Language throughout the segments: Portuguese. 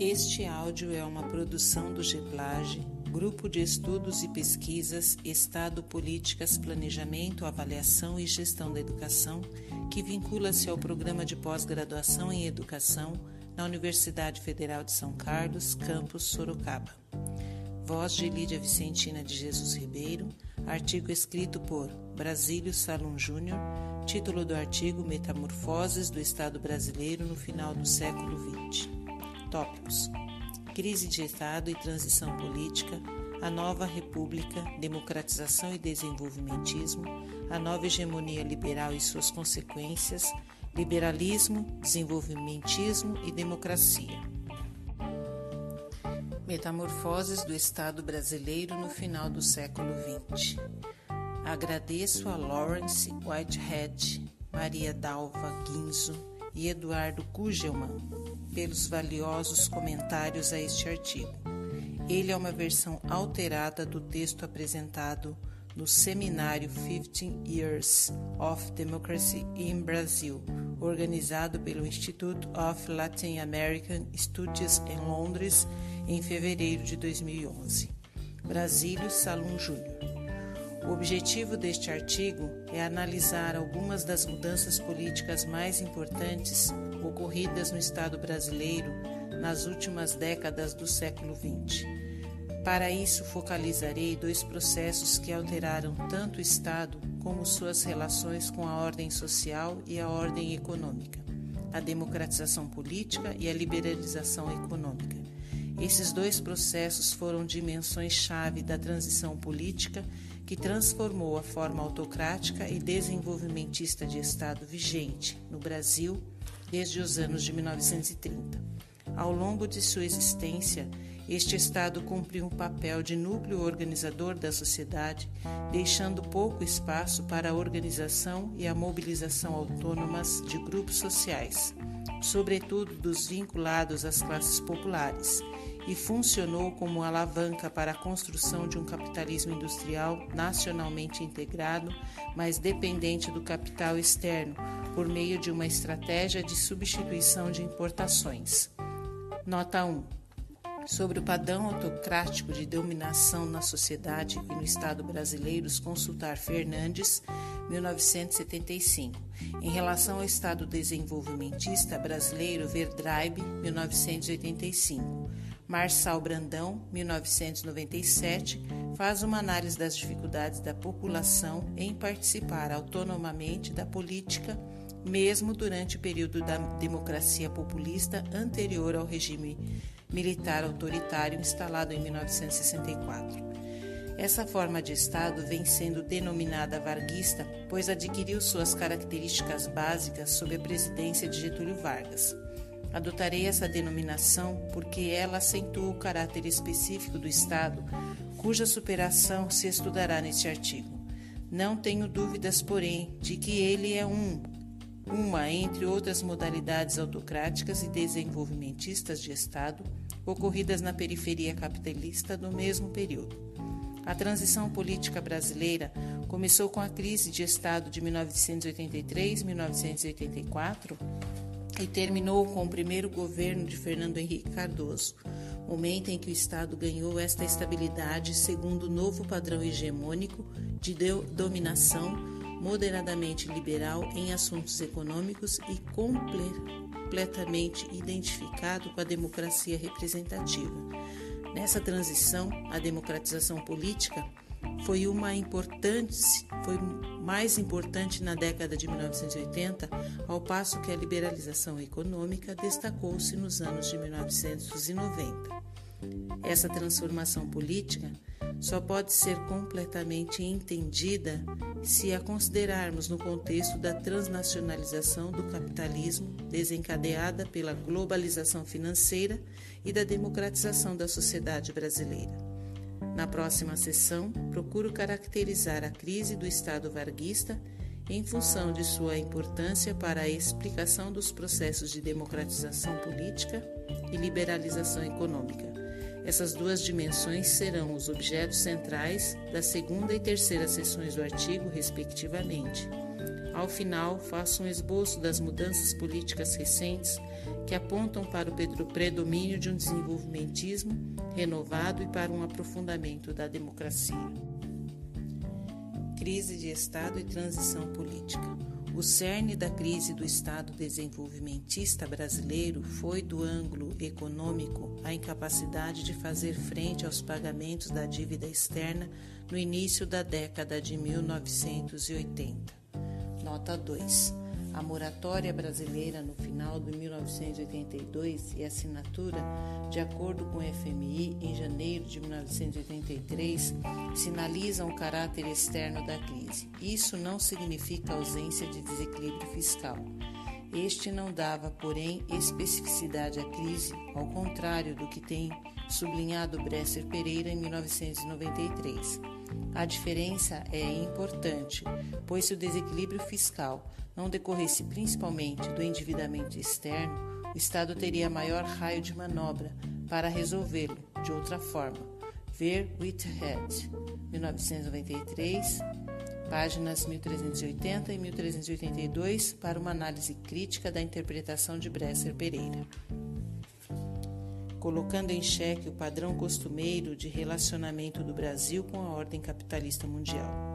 Este áudio é uma produção do GEPLAGE, Grupo de Estudos e Pesquisas Estado, Políticas, Planejamento, Avaliação e Gestão da Educação, que vincula-se ao Programa de Pós-Graduação em Educação na Universidade Federal de São Carlos, campus Sorocaba. Voz de Lídia Vicentina de Jesus Ribeiro, artigo escrito por Brasílio Salum Júnior, título do artigo Metamorfoses do Estado Brasileiro no final do século XX. Tópicos: Crise de Estado e transição política, a nova república, democratização e desenvolvimentismo, a nova hegemonia liberal e suas consequências, liberalismo, desenvolvimentismo e democracia. Metamorfoses do Estado brasileiro no final do século XX. Agradeço a Lawrence Whitehead, Maria Dalva Guinzo e Eduardo Kugelman pelos valiosos comentários a este artigo. Ele é uma versão alterada do texto apresentado no seminário 15 Years of Democracy in Brazil, organizado pelo Institute of Latin American Studies em Londres em fevereiro de 2011. Brasílio Salum Júnior. O objetivo deste artigo é analisar algumas das mudanças políticas mais importantes ocorridas no Estado brasileiro nas últimas décadas do século XX. Para isso, focalizarei dois processos que alteraram tanto o Estado como suas relações com a ordem social e a ordem econômica, a democratização política e a liberalização econômica. Esses dois processos foram dimensões-chave da transição política que transformou a forma autocrática e desenvolvimentista de Estado vigente no Brasil desde os anos de 1930. Ao longo de sua existência, este Estado cumpriu um papel de núcleo organizador da sociedade, deixando pouco espaço para a organização e a mobilização autônomas de grupos sociais, sobretudo dos vinculados às classes populares e funcionou como alavanca para a construção de um capitalismo industrial nacionalmente integrado, mas dependente do capital externo, por meio de uma estratégia de substituição de importações. Nota 1. Sobre o padrão autocrático de dominação na sociedade e no Estado brasileiros, consultar Fernandes, 1975. Em relação ao Estado desenvolvimentista brasileiro, ver Drive, 1985. Marçal Brandão, 1997, faz uma análise das dificuldades da população em participar autonomamente da política, mesmo durante o período da democracia populista anterior ao regime militar autoritário instalado em 1964. Essa forma de Estado vem sendo denominada varguista, pois adquiriu suas características básicas sob a presidência de Getúlio Vargas. Adotarei essa denominação porque ela acentua o caráter específico do Estado, cuja superação se estudará neste artigo. Não tenho dúvidas, porém, de que ele é um, uma entre outras modalidades autocráticas e desenvolvimentistas de Estado ocorridas na periferia capitalista do mesmo período. A transição política brasileira começou com a crise de Estado de 1983-1984 e terminou com o primeiro governo de Fernando Henrique Cardoso, momento em que o Estado ganhou esta estabilidade segundo o novo padrão hegemônico de dominação moderadamente liberal em assuntos econômicos e completamente identificado com a democracia representativa. Nessa transição, a democratização política foi uma importante, foi mais importante na década de 1980, ao passo que a liberalização econômica destacou-se nos anos de 1990. Essa transformação política só pode ser completamente entendida se a considerarmos no contexto da transnacionalização do capitalismo desencadeada pela globalização financeira e da democratização da sociedade brasileira. Na próxima sessão, procuro caracterizar a crise do Estado varguista em função de sua importância para a explicação dos processos de democratização política e liberalização econômica. Essas duas dimensões serão os objetos centrais da segunda e terceira sessões do artigo, respectivamente. Ao final, faço um esboço das mudanças políticas recentes que apontam para o predomínio de um desenvolvimentismo renovado e para um aprofundamento da democracia. Crise de Estado e transição política. O cerne da crise do Estado desenvolvimentista brasileiro foi, do ângulo econômico, a incapacidade de fazer frente aos pagamentos da dívida externa no início da década de 1980. Nota 2. A moratória brasileira no final de 1982 e a assinatura, de acordo com o FMI, em janeiro de 1983, sinalizam o caráter externo da crise. Isso não significa ausência de desequilíbrio fiscal. Este não dava, porém, especificidade à crise, ao contrário do que tem sublinhado Bresser Pereira em 1993. A diferença é importante, pois se o desequilíbrio fiscal não decorresse principalmente do endividamento externo, o Estado teria maior raio de manobra para resolvê-lo de outra forma. Ver Whitehead, 1993, páginas 1380 e 1382, para uma análise crítica da interpretação de Bresser Pereira colocando em xeque o padrão costumeiro de relacionamento do Brasil com a ordem capitalista mundial.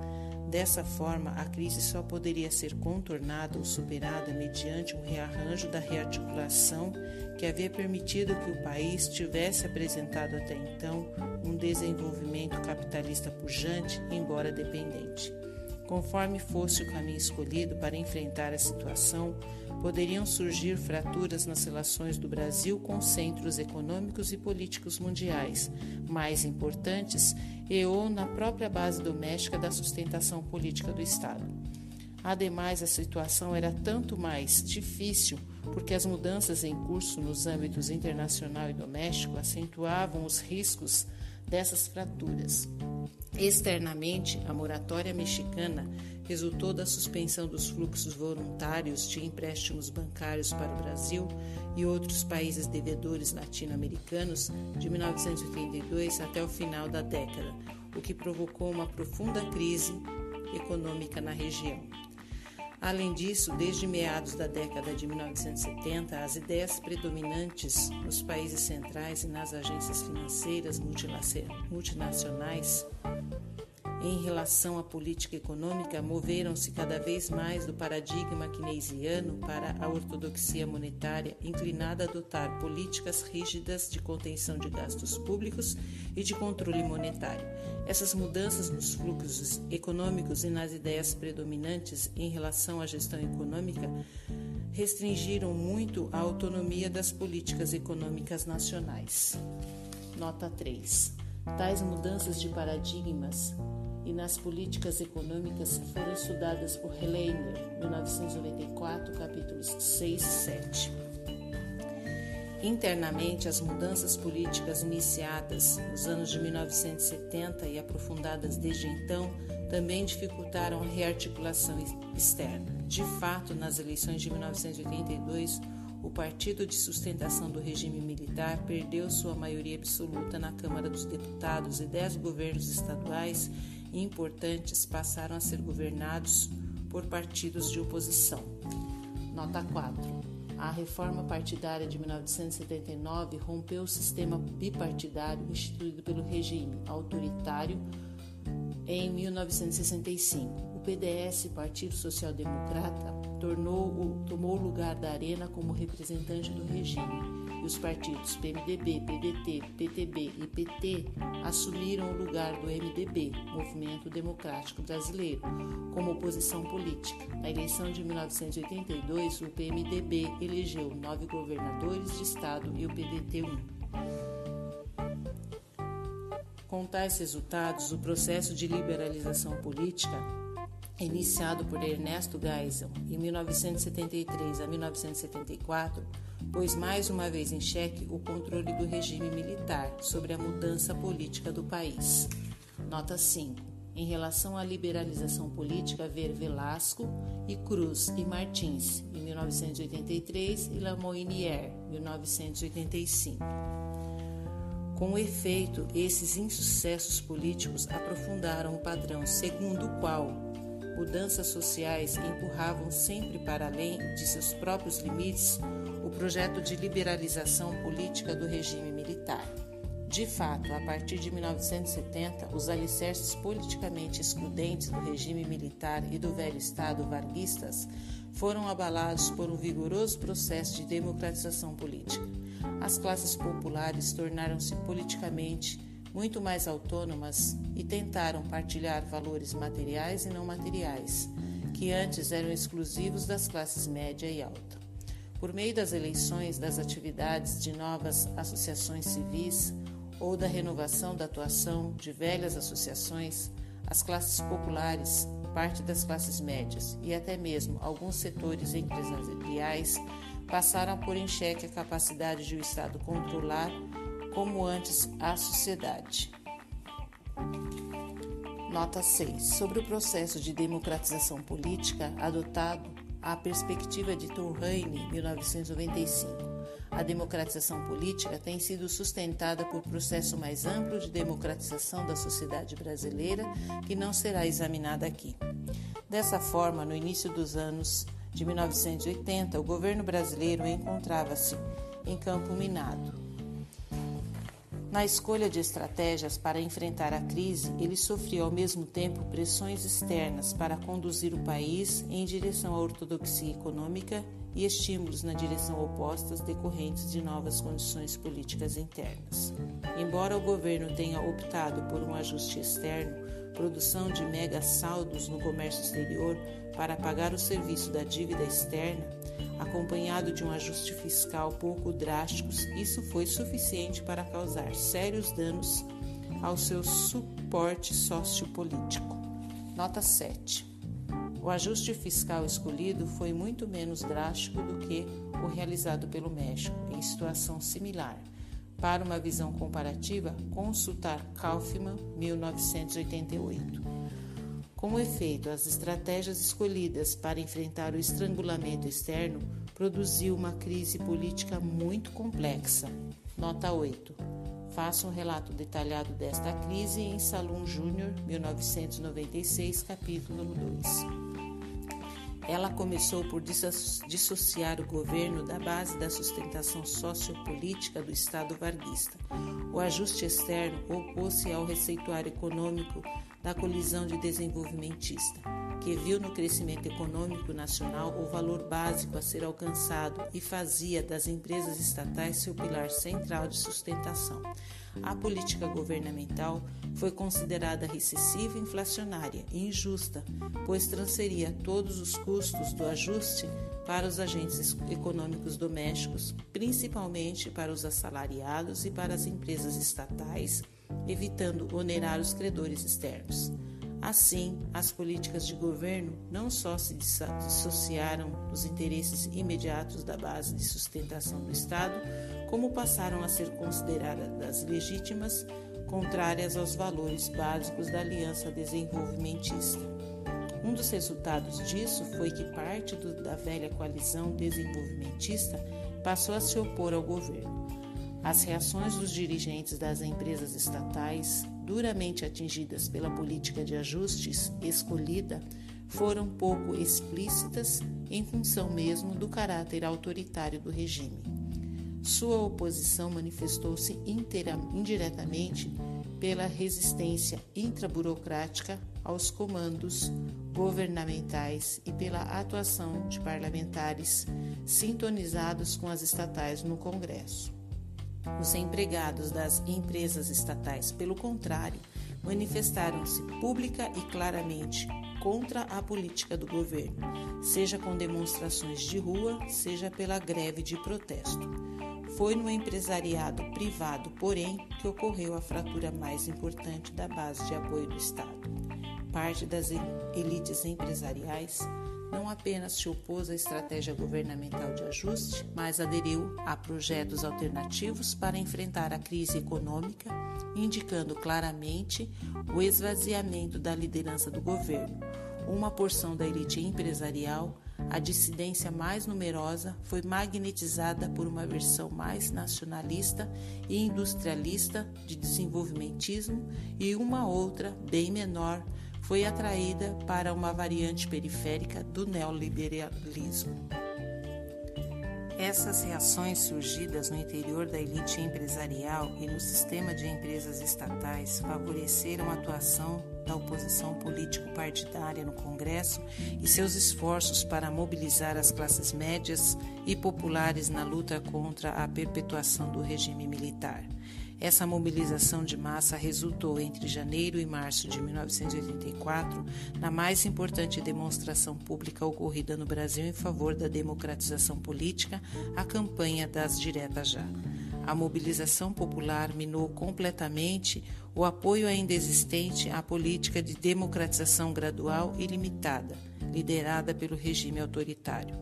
Dessa forma, a crise só poderia ser contornada ou superada mediante um rearranjo da rearticulação que havia permitido que o país tivesse apresentado até então um desenvolvimento capitalista pujante, embora dependente. Conforme fosse o caminho escolhido para enfrentar a situação, poderiam surgir fraturas nas relações do Brasil com centros econômicos e políticos mundiais mais importantes e ou na própria base doméstica da sustentação política do Estado. Ademais, a situação era tanto mais difícil porque as mudanças em curso nos âmbitos internacional e doméstico acentuavam os riscos dessas fraturas. Externamente, a moratória mexicana resultou da suspensão dos fluxos voluntários de empréstimos bancários para o Brasil e outros países devedores latino-americanos de 1982 até o final da década, o que provocou uma profunda crise econômica na região. Além disso, desde meados da década de 1970, as ideias predominantes nos países centrais e nas agências financeiras multinacionais em relação à política econômica moveram-se cada vez mais do paradigma keynesiano para a ortodoxia monetária, inclinada a adotar políticas rígidas de contenção de gastos públicos e de controle monetário. Essas mudanças nos fluxos econômicos e nas ideias predominantes em relação à gestão econômica restringiram muito a autonomia das políticas econômicas nacionais. Nota 3. Tais mudanças de paradigmas e nas políticas econômicas foram estudadas por Helleiner, 1994, capítulos 6 e 7. Internamente, as mudanças políticas iniciadas nos anos de 1970 e aprofundadas desde então também dificultaram a rearticulação externa. De fato, nas eleições de 1982, o Partido de Sustentação do Regime Militar perdeu sua maioria absoluta na Câmara dos Deputados e dez governos estaduais importantes passaram a ser governados por partidos de oposição. Nota 4. A reforma partidária de 1979 rompeu o sistema bipartidário instituído pelo regime autoritário em 1965. O PDS, Partido Social Democrata, tornou, tomou o lugar da Arena como representante do regime os partidos PMDB, PDT, PTB e PT assumiram o lugar do MDB, Movimento Democrático Brasileiro, como oposição política. Na eleição de 1982, o PMDB elegeu nove governadores de estado e o PDT um. Com tais resultados, o processo de liberalização política iniciado por Ernesto Geisel em 1973 a 1974 pôs mais uma vez em xeque o controle do regime militar sobre a mudança política do país. Nota 5. Em relação à liberalização política, ver Velasco e Cruz e Martins, em 1983, e Lamoinier, 1985. Com efeito, esses insucessos políticos aprofundaram o padrão segundo o qual mudanças sociais empurravam sempre para além de seus próprios limites o projeto de liberalização política do regime militar. De fato, a partir de 1970, os alicerces politicamente excludentes do regime militar e do velho Estado varguistas foram abalados por um vigoroso processo de democratização política. As classes populares tornaram-se politicamente muito mais autônomas e tentaram partilhar valores materiais e não materiais, que antes eram exclusivos das classes média e alta. Por meio das eleições, das atividades de novas associações civis, ou da renovação da atuação de velhas associações, as classes populares, parte das classes médias e até mesmo alguns setores empresariais passaram a pôr em xeque a capacidade de o Estado controlar, como antes, a sociedade. Nota 6. Sobre o processo de democratização política adotado à perspectiva de Turreine, 1995. A democratização política tem sido sustentada por processo mais amplo de democratização da sociedade brasileira, que não será examinada aqui. Dessa forma, no início dos anos de 1980, o governo brasileiro encontrava-se em campo minado na escolha de estratégias para enfrentar a crise, ele sofreu ao mesmo tempo pressões externas para conduzir o país em direção à ortodoxia econômica e estímulos na direção opostas decorrentes de novas condições políticas internas. Embora o governo tenha optado por um ajuste externo, produção de mega saldos no comércio exterior para pagar o serviço da dívida externa, acompanhado de um ajuste fiscal pouco drásticos, isso foi suficiente para causar sérios danos ao seu suporte sociopolítico. Nota 7. O ajuste fiscal escolhido foi muito menos drástico do que o realizado pelo México, em situação similar. Para uma visão comparativa, consultar Kaufmann, 1988. Com efeito, as estratégias escolhidas para enfrentar o estrangulamento externo produziu uma crise política muito complexa. Nota 8. Faça um relato detalhado desta crise em Salum Júnior, 1996, capítulo 2. Ela começou por dissociar o governo da base da sustentação sociopolítica do Estado varguista. O ajuste externo opôs-se ao receituário econômico da colisão de desenvolvimentista, que viu no crescimento econômico nacional o valor básico a ser alcançado e fazia das empresas estatais seu pilar central de sustentação. A política governamental foi considerada recessiva inflacionária e injusta, pois transferia todos os custos do ajuste para os agentes econômicos domésticos, principalmente para os assalariados e para as empresas estatais evitando onerar os credores externos. Assim, as políticas de governo não só se dissociaram dos interesses imediatos da base de sustentação do Estado, como passaram a ser consideradas legítimas, contrárias aos valores básicos da Aliança Desenvolvimentista. Um dos resultados disso foi que parte do, da velha coalizão desenvolvimentista passou a se opor ao governo. As reações dos dirigentes das empresas estatais, duramente atingidas pela política de ajustes escolhida, foram pouco explícitas em função mesmo do caráter autoritário do regime. Sua oposição manifestou-se indiretamente pela resistência intraburocrática aos comandos governamentais e pela atuação de parlamentares sintonizados com as estatais no Congresso. Os empregados das empresas estatais, pelo contrário, manifestaram-se pública e claramente contra a política do governo, seja com demonstrações de rua, seja pela greve de protesto. Foi no empresariado privado, porém, que ocorreu a fratura mais importante da base de apoio do Estado. Parte das elites empresariais não apenas se opôs à estratégia governamental de ajuste, mas aderiu a projetos alternativos para enfrentar a crise econômica, indicando claramente o esvaziamento da liderança do governo. Uma porção da elite empresarial, a dissidência mais numerosa, foi magnetizada por uma versão mais nacionalista e industrialista de desenvolvimentismo, e uma outra, bem menor, foi atraída para uma variante periférica do neoliberalismo. Essas reações surgidas no interior da elite empresarial e no sistema de empresas estatais favoreceram a atuação da oposição político-partidária no Congresso e seus esforços para mobilizar as classes médias e populares na luta contra a perpetuação do regime militar. Essa mobilização de massa resultou entre janeiro e março de 1984 na mais importante demonstração pública ocorrida no Brasil em favor da democratização política, a campanha das Diretas Já. A mobilização popular minou completamente o apoio ainda existente à política de democratização gradual e limitada, liderada pelo regime autoritário.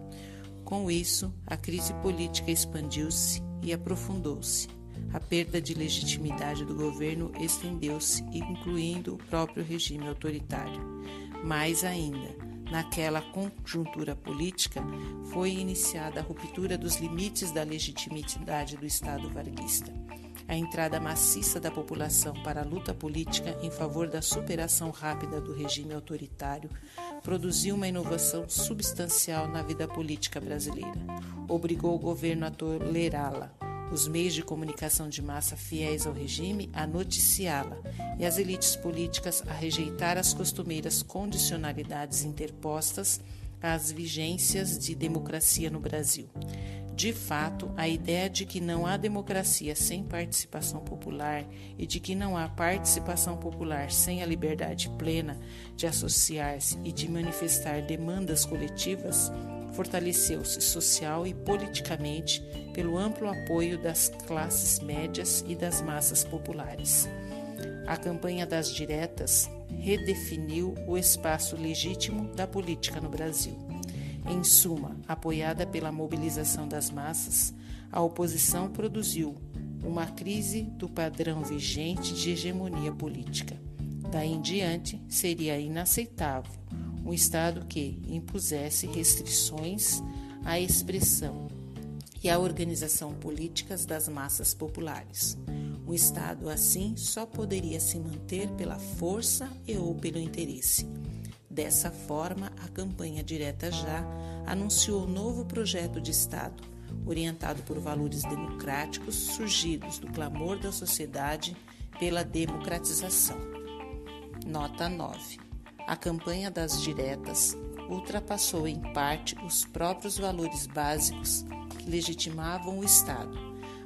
Com isso, a crise política expandiu-se e aprofundou-se. A perda de legitimidade do governo estendeu-se, incluindo o próprio regime autoritário. Mais ainda, naquela conjuntura política, foi iniciada a ruptura dos limites da legitimidade do Estado varguista. A entrada maciça da população para a luta política em favor da superação rápida do regime autoritário produziu uma inovação substancial na vida política brasileira. Obrigou o governo a tolerá-la, os meios de comunicação de massa fiéis ao regime a noticiá-la e as elites políticas a rejeitar as costumeiras condicionalidades interpostas às vigências de democracia no Brasil. De fato, a ideia de que não há democracia sem participação popular e de que não há participação popular sem a liberdade plena de associar-se e de manifestar demandas coletivas fortaleceu-se social e politicamente pelo amplo apoio das classes médias e das massas populares. A campanha das diretas redefiniu o espaço legítimo da política no Brasil. Em suma, apoiada pela mobilização das massas, a oposição produziu uma crise do padrão vigente de hegemonia política. Daí em diante, seria inaceitável um Estado que impusesse restrições à expressão e à organização políticas das massas populares. Um Estado assim só poderia se manter pela força e ou pelo interesse. Dessa forma, a campanha direta já anunciou novo projeto de Estado, orientado por valores democráticos surgidos do clamor da sociedade pela democratização. Nota 9. A campanha das diretas ultrapassou em parte os próprios valores básicos que legitimavam o Estado.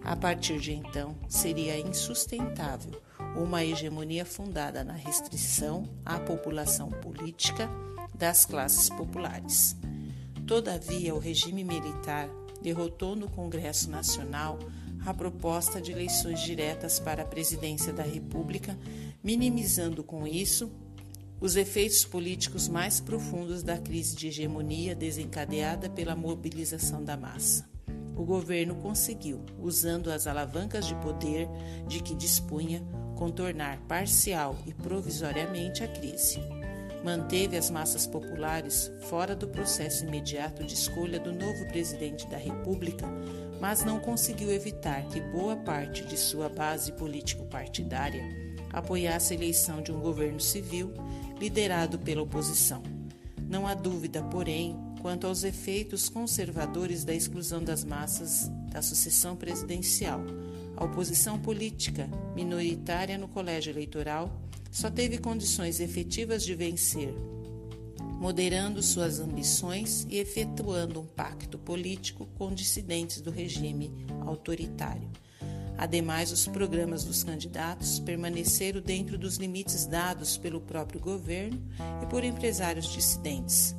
A partir de então, seria insustentável uma hegemonia fundada na restrição à população política das classes populares. Todavia, o regime militar derrotou no Congresso Nacional a proposta de eleições diretas para a presidência da República, minimizando com isso os efeitos políticos mais profundos da crise de hegemonia desencadeada pela mobilização da massa. O governo conseguiu, usando as alavancas de poder de que dispunha, contornar parcial e provisoriamente a crise. Manteve as massas populares fora do processo imediato de escolha do novo presidente da República, mas não conseguiu evitar que boa parte de sua base político-partidária apoiasse a eleição de um governo civil liderado pela oposição. Não há dúvida, porém, quanto aos efeitos conservadores da exclusão das massas da sucessão presidencial. A oposição política, minoritária no colégio eleitoral, só teve condições efetivas de vencer, moderando suas ambições e efetuando um pacto político com dissidentes do regime autoritário. Ademais, os programas dos candidatos permaneceram dentro dos limites dados pelo próprio governo e por empresários dissidentes.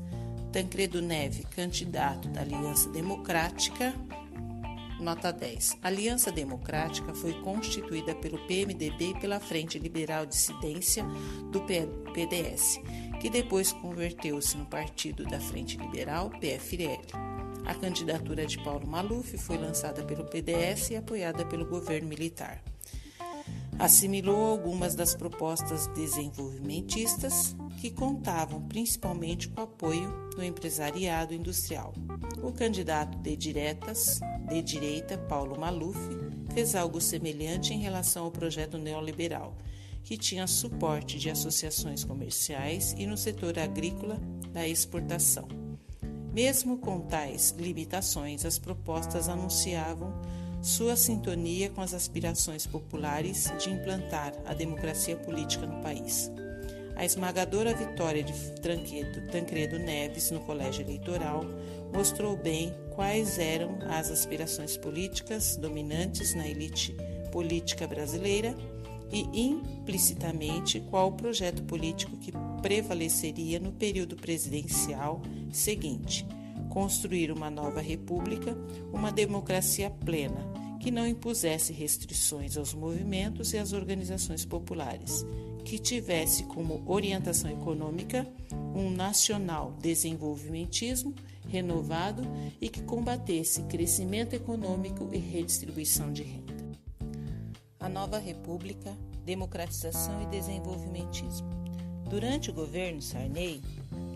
Tancredo Neve, candidato da Aliança Democrática, nota 10. A Aliança Democrática foi constituída pelo PMDB e pela Frente Liberal Dissidência do PDS, que depois converteu-se no Partido da Frente Liberal, PFL. A candidatura de Paulo Maluf foi lançada pelo PDS e apoiada pelo governo militar. Assimilou algumas das propostas desenvolvimentistas que contavam principalmente com o apoio do empresariado industrial. O candidato de diretas, de direita, Paulo Maluf, fez algo semelhante em relação ao projeto neoliberal, que tinha suporte de associações comerciais e no setor agrícola da exportação. Mesmo com tais limitações, as propostas anunciavam sua sintonia com as aspirações populares de implantar a democracia política no país. A esmagadora vitória de Tancredo Neves no colégio eleitoral mostrou bem quais eram as aspirações políticas dominantes na elite política brasileira e, implicitamente, qual o projeto político que prevaleceria no período presidencial seguinte: construir uma nova república, uma democracia plena, que não impusesse restrições aos movimentos e às organizações populares, que tivesse como orientação econômica um nacional desenvolvimentismo renovado e que combatesse crescimento econômico e redistribuição de renda. A nova república, democratização e desenvolvimentismo. Durante o governo Sarney,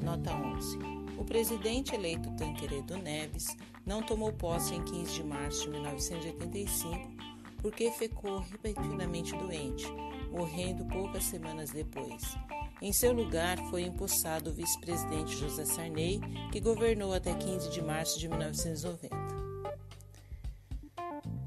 nota 11, o presidente eleito Tancredo Neves não tomou posse em 15 de março de 1985 porque ficou repentinamente doente, morrendo poucas semanas depois. Em seu lugar foi empossado o vice-presidente José Sarney, que governou até 15 de março de 1990.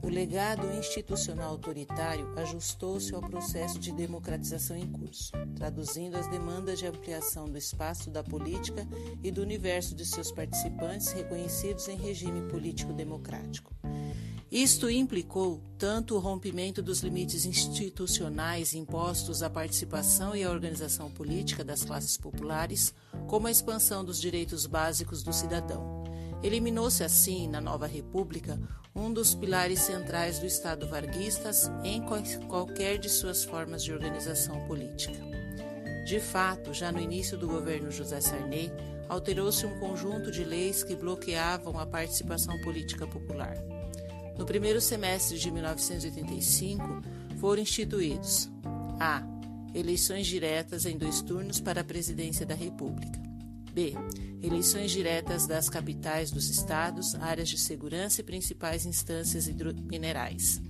O legado institucional autoritário ajustou-se ao processo de democratização em curso, traduzindo as demandas de ampliação do espaço da política e do universo de seus participantes reconhecidos em regime político democrático. Isto implicou tanto o rompimento dos limites institucionais impostos à participação e à organização política das classes populares, como a expansão dos direitos básicos do cidadão. Eliminou-se assim, na nova República, um dos pilares centrais do Estado varguistas em qualquer de suas formas de organização política. De fato, já no início do governo José Sarney, alterou-se um conjunto de leis que bloqueavam a participação política popular. No primeiro semestre de 1985, foram instituídos a. Eleições diretas em dois turnos para a presidência da República. B. Eleições diretas das capitais dos estados, áreas de segurança e principais instâncias minerais.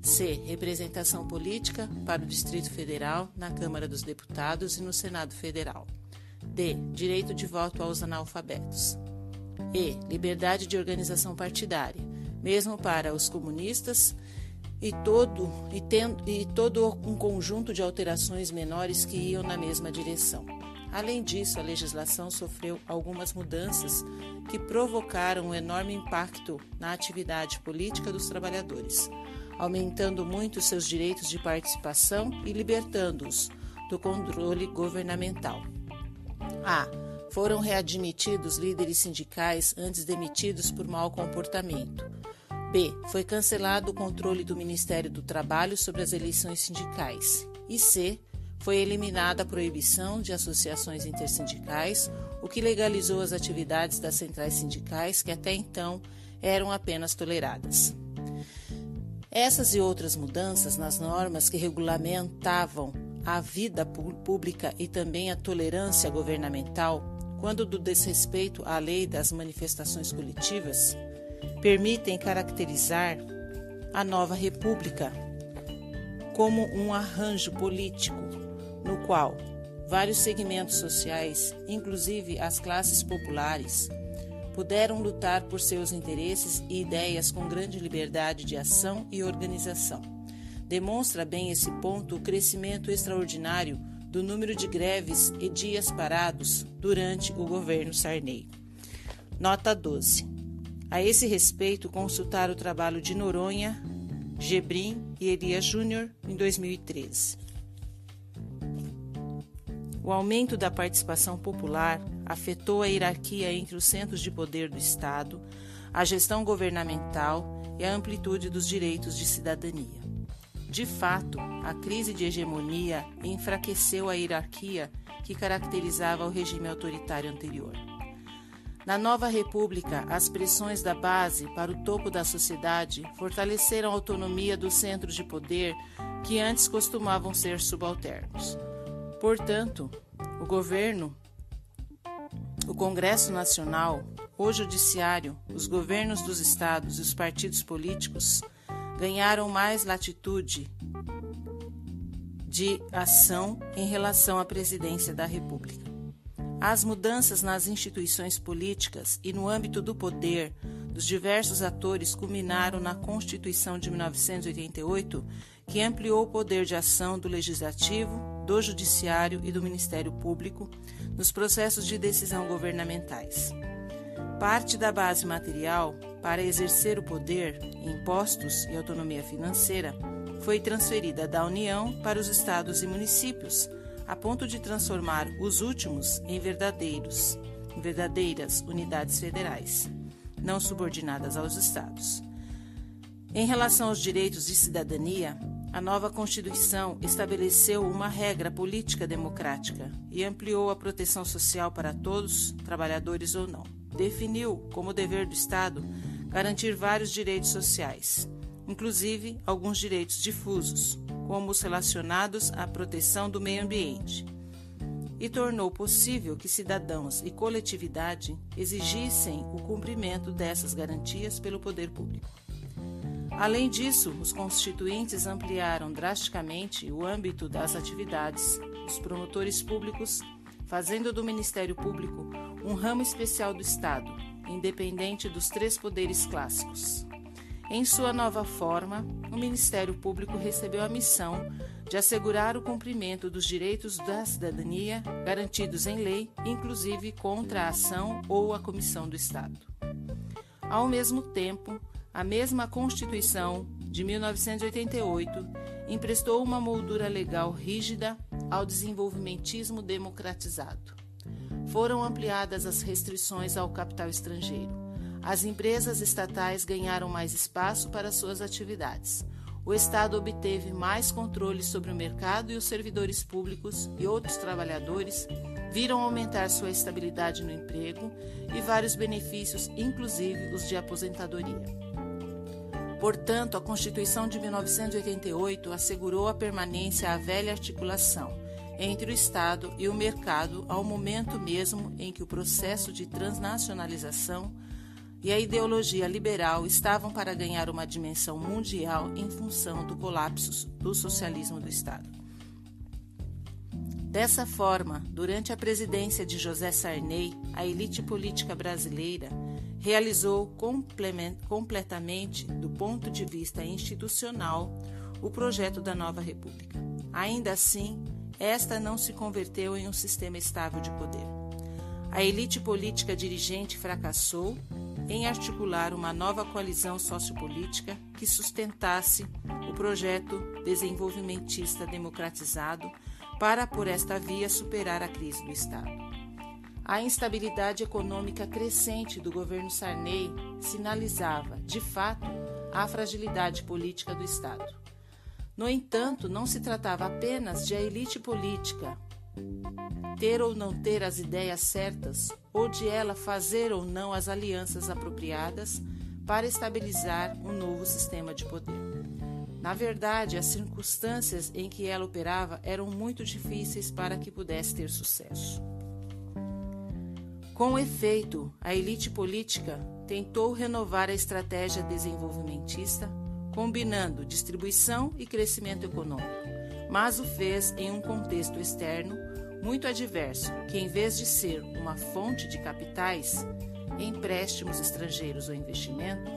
C. Representação política para o Distrito Federal na Câmara dos Deputados e no Senado Federal. D. Direito de voto aos analfabetos. E. Liberdade de organização partidária, mesmo para os comunistas e todo, e, tendo, e todo um conjunto de alterações menores que iam na mesma direção. Além disso, a legislação sofreu algumas mudanças que provocaram um enorme impacto na atividade política dos trabalhadores, aumentando muito seus direitos de participação e libertando-os do controle governamental. A. Foram readmitidos líderes sindicais antes demitidos por mau comportamento. B. Foi cancelado o controle do Ministério do Trabalho sobre as eleições sindicais. E C foi eliminada a proibição de associações intersindicais, o que legalizou as atividades das centrais sindicais que até então eram apenas toleradas. Essas e outras mudanças nas normas que regulamentavam a vida pública e também a tolerância governamental, quando do desrespeito à lei das manifestações coletivas, permitem caracterizar a nova república como um arranjo político no qual vários segmentos sociais, inclusive as classes populares, puderam lutar por seus interesses e ideias com grande liberdade de ação e organização. Demonstra bem esse ponto o crescimento extraordinário do número de greves e dias parados durante o governo Sarney. Nota 12. A esse respeito, consultar o trabalho de Noronha, Gebrim e Elias Júnior em 2013. O aumento da participação popular afetou a hierarquia entre os centros de poder do Estado, a gestão governamental e a amplitude dos direitos de cidadania. De fato, a crise de hegemonia enfraqueceu a hierarquia que caracterizava o regime autoritário anterior. Na nova república, as pressões da base para o topo da sociedade fortaleceram a autonomia dos centros de poder que antes costumavam ser subalternos. Portanto, o governo, o Congresso Nacional, o Judiciário, os governos dos estados e os partidos políticos ganharam mais latitude de ação em relação à presidência da República. As mudanças nas instituições políticas e no âmbito do poder dos diversos atores culminaram na Constituição de 1988, que ampliou o poder de ação do Legislativo, do Judiciário e do Ministério Público nos processos de decisão governamentais. Parte da base material para exercer o poder, impostos e autonomia financeira, foi transferida da União para os estados e municípios a ponto de transformar os últimos em verdadeiros, verdadeiras unidades federais, não subordinadas aos estados. Em relação aos direitos de cidadania, a nova Constituição estabeleceu uma regra política democrática e ampliou a proteção social para todos, trabalhadores ou não. Definiu como dever do Estado garantir vários direitos sociais, inclusive alguns direitos difusos, como os relacionados à proteção do meio ambiente, e tornou possível que cidadãos e coletividade exigissem o cumprimento dessas garantias pelo poder público. Além disso, os constituintes ampliaram drasticamente o âmbito das atividades dos promotores públicos, fazendo do Ministério Público um ramo especial do Estado, independente dos três poderes clássicos. Em sua nova forma, o Ministério Público recebeu a missão de assegurar o cumprimento dos direitos da cidadania garantidos em lei, inclusive contra a ação ou a comissão do Estado. Ao mesmo tempo, a mesma Constituição de 1988 emprestou uma moldura legal rígida ao desenvolvimentismo democratizado. Foram ampliadas as restrições ao capital estrangeiro as empresas estatais ganharam mais espaço para suas atividades. O Estado obteve mais controle sobre o mercado e os servidores públicos e outros trabalhadores viram aumentar sua estabilidade no emprego e vários benefícios, inclusive os de aposentadoria. Portanto, a Constituição de 1988 assegurou a permanência à velha articulação entre o Estado e o mercado ao momento mesmo em que o processo de transnacionalização e a ideologia liberal estavam para ganhar uma dimensão mundial em função do colapso do socialismo do Estado. Dessa forma, durante a presidência de José Sarney, a elite política brasileira realizou completamente, do ponto de vista institucional, o projeto da nova República. Ainda assim, esta não se converteu em um sistema estável de poder. A elite política dirigente fracassou em articular uma nova coalizão sociopolítica que sustentasse o projeto desenvolvimentista democratizado para, por esta via, superar a crise do Estado. A instabilidade econômica crescente do governo Sarney sinalizava, de fato, a fragilidade política do Estado. No entanto, não se tratava apenas de a elite política ter ou não ter as ideias certas, ou de ela fazer ou não as alianças apropriadas para estabilizar um novo sistema de poder. Na verdade, as circunstâncias em que ela operava eram muito difíceis para que pudesse ter sucesso. Com efeito, a elite política tentou renovar a estratégia desenvolvimentista, combinando distribuição e crescimento econômico mas o fez em um contexto externo muito adverso, que em vez de ser uma fonte de capitais, empréstimos estrangeiros ou investimento,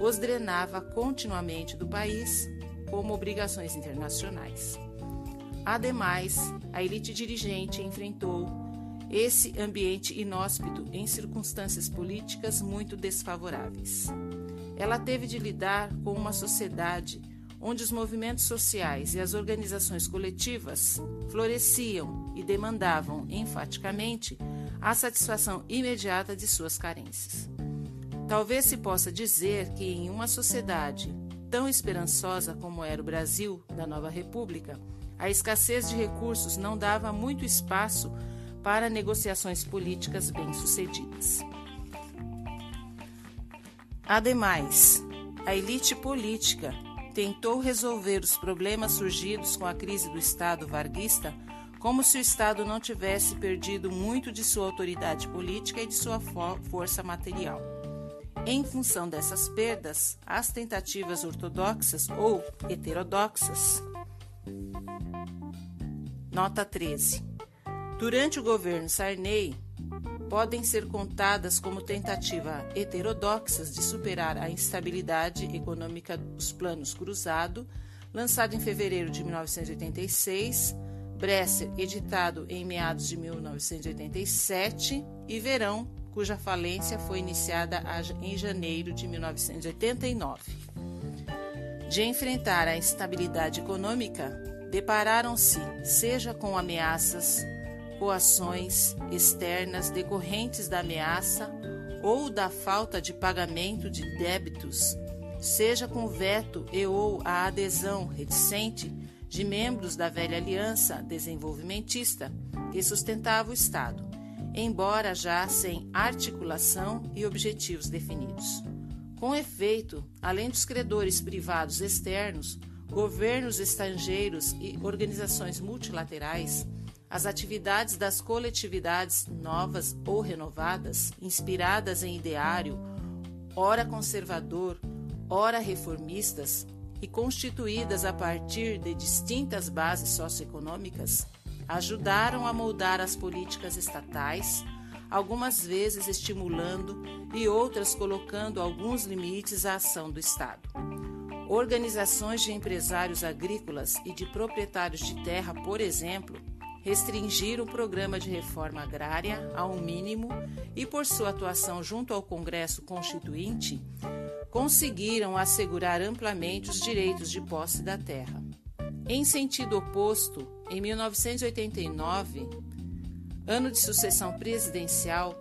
os drenava continuamente do país como obrigações internacionais. Ademais, a elite dirigente enfrentou esse ambiente inóspito em circunstâncias políticas muito desfavoráveis. Ela teve de lidar com uma sociedade onde os movimentos sociais e as organizações coletivas floresciam e demandavam enfaticamente a satisfação imediata de suas carências. Talvez se possa dizer que em uma sociedade tão esperançosa como era o Brasil da nova República, a escassez de recursos não dava muito espaço para negociações políticas bem-sucedidas. Ademais, a elite política tentou resolver os problemas surgidos com a crise do Estado varguista como se o Estado não tivesse perdido muito de sua autoridade política e de sua força material. Em função dessas perdas, as tentativas ortodoxas ou heterodoxas Nota 13. Durante o governo Sarney, podem ser contadas como tentativa heterodoxas de superar a instabilidade econômica dos planos cruzado, lançado em fevereiro de 1986, Bresser, editado em meados de 1987, e Verão, cuja falência foi iniciada em janeiro de 1989. De enfrentar a instabilidade econômica, depararam-se, seja com ameaças coações externas decorrentes da ameaça ou da falta de pagamento de débitos, seja com veto e ou a adesão reticente de membros da velha aliança desenvolvimentista que sustentava o Estado, embora já sem articulação e objetivos definidos. Com efeito, além dos credores privados externos, governos estrangeiros e organizações multilaterais as atividades das coletividades novas ou renovadas, inspiradas em ideário, ora conservador, ora reformistas, e constituídas a partir de distintas bases socioeconômicas, ajudaram a moldar as políticas estatais, algumas vezes estimulando e outras colocando alguns limites à ação do Estado. Organizações de empresários agrícolas e de proprietários de terra, por exemplo, restringir o programa de reforma agrária ao mínimo e, por sua atuação junto ao Congresso Constituinte, conseguiram assegurar amplamente os direitos de posse da terra. Em sentido oposto, em 1989, ano de sucessão presidencial,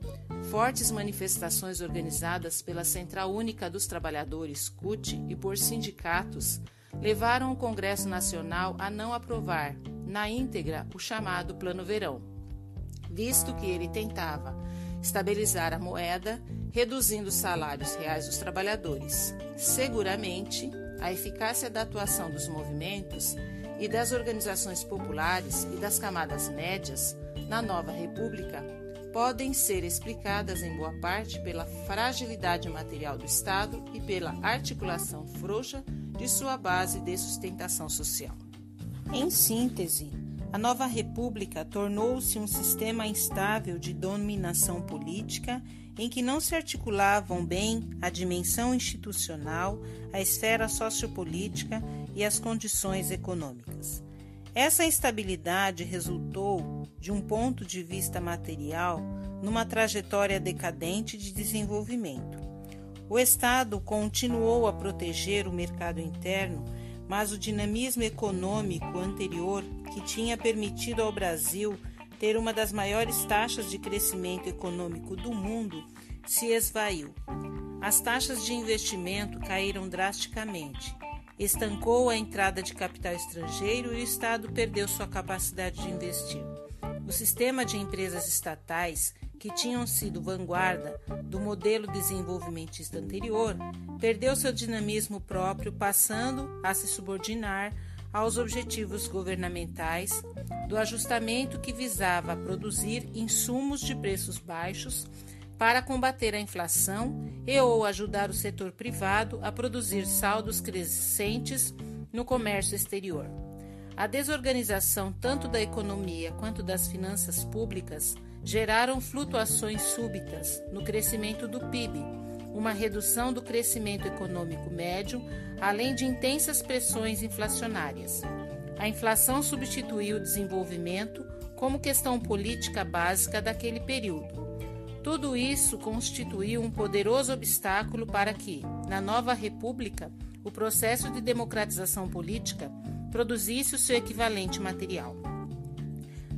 fortes manifestações organizadas pela Central Única dos Trabalhadores, CUT, e por sindicatos levaram o Congresso Nacional a não aprovar, na íntegra, o chamado Plano Verão, visto que ele tentava estabilizar a moeda, reduzindo os salários reais dos trabalhadores. Seguramente, a eficácia da atuação dos movimentos e das organizações populares e das camadas médias na nova república podem ser explicadas em boa parte pela fragilidade material do Estado e pela articulação frouxa de sua base de sustentação social. Em síntese, a nova república tornou-se um sistema instável de dominação política em que não se articulavam bem a dimensão institucional, a esfera sociopolítica e as condições econômicas. Essa instabilidade resultou, de um ponto de vista material, numa trajetória decadente de desenvolvimento o Estado continuou a proteger o mercado interno, mas o dinamismo econômico anterior, que tinha permitido ao Brasil ter uma das maiores taxas de crescimento econômico do mundo, se esvaiu. As taxas de investimento caíram drasticamente. Estancou a entrada de capital estrangeiro e o Estado perdeu sua capacidade de investir. O sistema de empresas estatais que tinham sido vanguarda do modelo desenvolvimentista anterior, perdeu seu dinamismo próprio, passando a se subordinar aos objetivos governamentais do ajustamento que visava produzir insumos de preços baixos para combater a inflação e ou ajudar o setor privado a produzir saldos crescentes no comércio exterior. A desorganização tanto da economia quanto das finanças públicas geraram flutuações súbitas no crescimento do PIB, uma redução do crescimento econômico médio, além de intensas pressões inflacionárias. A inflação substituiu o desenvolvimento como questão política básica daquele período. Tudo isso constituiu um poderoso obstáculo para que, na nova república, o processo de democratização política produzisse o seu equivalente material.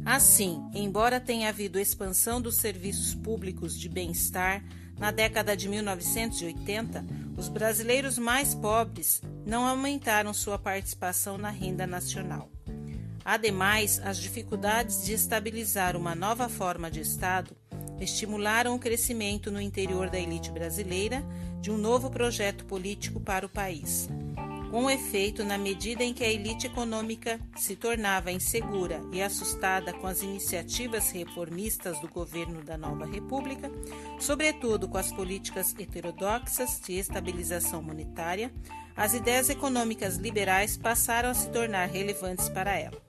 Assim, embora tenha havido expansão dos serviços públicos de bem-estar na década de 1980, os brasileiros mais pobres não aumentaram sua participação na renda nacional. Ademais, as dificuldades de estabilizar uma nova forma de Estado estimularam o crescimento no interior da elite brasileira de um novo projeto político para o país. Com efeito, na medida em que a elite econômica se tornava insegura e assustada com as iniciativas reformistas do governo da nova república, sobretudo com as políticas heterodoxas de estabilização monetária, as ideias econômicas liberais passaram a se tornar relevantes para ela.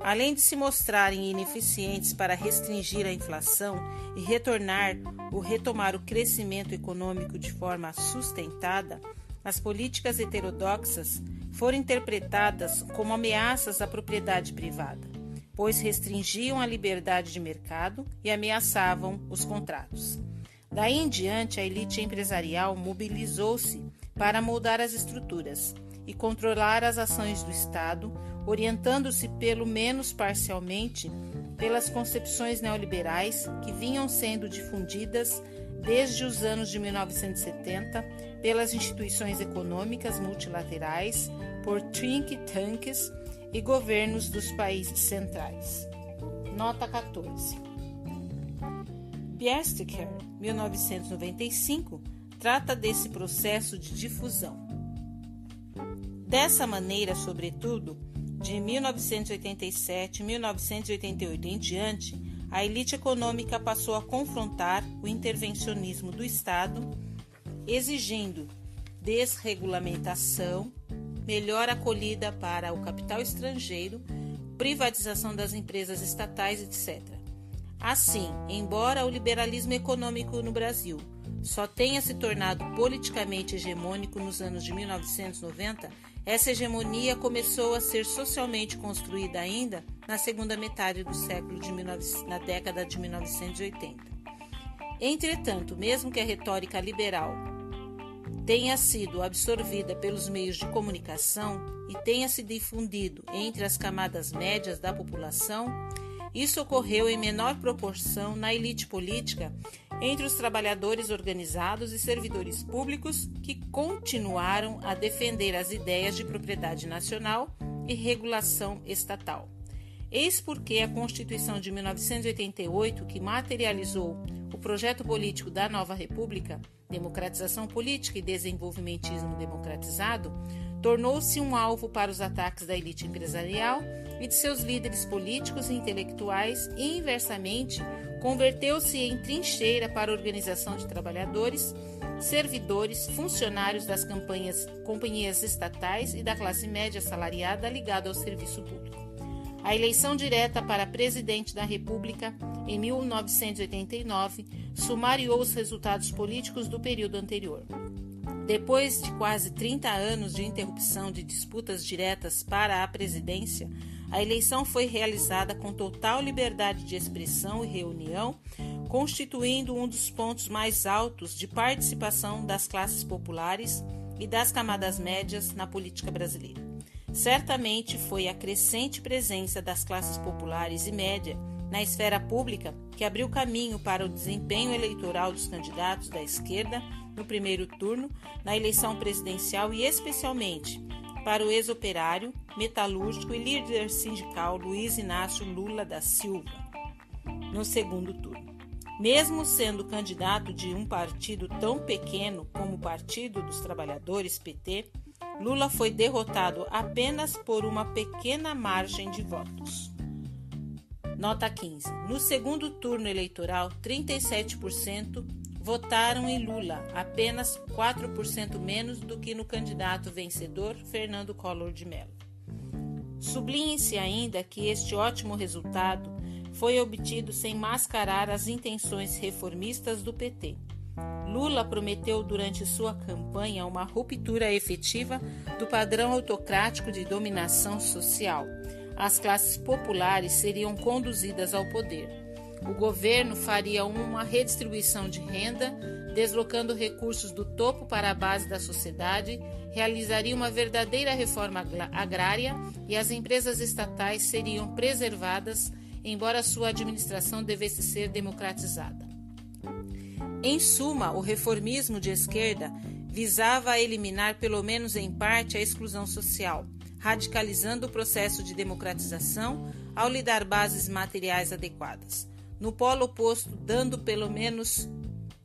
Além de se mostrarem ineficientes para restringir a inflação e retornar ou retomar o crescimento econômico de forma sustentada, as políticas heterodoxas foram interpretadas como ameaças à propriedade privada, pois restringiam a liberdade de mercado e ameaçavam os contratos. Daí em diante, a elite empresarial mobilizou-se para moldar as estruturas e controlar as ações do Estado, orientando-se pelo menos parcialmente pelas concepções neoliberais que vinham sendo difundidas desde os anos de 1970 pelas instituições econômicas multilaterais, por think tanks e governos dos países centrais. Nota 14. Biestiker, 1995, trata desse processo de difusão. Dessa maneira, sobretudo, de 1987 1988 em diante, a elite econômica passou a confrontar o intervencionismo do Estado, exigindo desregulamentação, melhor acolhida para o capital estrangeiro, privatização das empresas estatais, etc. Assim, embora o liberalismo econômico no Brasil só tenha se tornado politicamente hegemônico nos anos de 1990, essa hegemonia começou a ser socialmente construída ainda na segunda metade do século de 19, na década de 1980. Entretanto, mesmo que a retórica liberal tenha sido absorvida pelos meios de comunicação e tenha se difundido entre as camadas médias da população, isso ocorreu em menor proporção na elite política entre os trabalhadores organizados e servidores públicos que continuaram a defender as ideias de propriedade nacional e regulação estatal. Eis porque a Constituição de 1988, que materializou o projeto político da nova República, democratização política e desenvolvimentismo democratizado, tornou-se um alvo para os ataques da elite empresarial e de seus líderes políticos e intelectuais e, inversamente, converteu-se em trincheira para a organização de trabalhadores, servidores, funcionários das companhias estatais e da classe média salariada ligada ao serviço público. A eleição direta para presidente da República em 1989 sumariou os resultados políticos do período anterior. Depois de quase 30 anos de interrupção de disputas diretas para a presidência, a eleição foi realizada com total liberdade de expressão e reunião, constituindo um dos pontos mais altos de participação das classes populares e das camadas médias na política brasileira. Certamente foi a crescente presença das classes populares e média na esfera pública que abriu caminho para o desempenho eleitoral dos candidatos da esquerda no primeiro turno, na eleição presidencial e, especialmente, para o ex-operário, metalúrgico e líder sindical Luiz Inácio Lula da Silva, no segundo turno. Mesmo sendo candidato de um partido tão pequeno como o Partido dos Trabalhadores, PT, Lula foi derrotado apenas por uma pequena margem de votos. Nota 15. No segundo turno eleitoral, 37% votaram em Lula, apenas 4% menos do que no candidato vencedor Fernando Collor de Mello. Sublinhe-se ainda que este ótimo resultado foi obtido sem mascarar as intenções reformistas do PT. Lula prometeu durante sua campanha uma ruptura efetiva do padrão autocrático de dominação social as classes populares seriam conduzidas ao poder. O governo faria uma redistribuição de renda, deslocando recursos do topo para a base da sociedade, realizaria uma verdadeira reforma agrária e as empresas estatais seriam preservadas, embora sua administração devesse ser democratizada. Em suma, o reformismo de esquerda visava eliminar, pelo menos em parte, a exclusão social radicalizando o processo de democratização ao lhe dar bases materiais adequadas. No polo oposto, dando pelo menos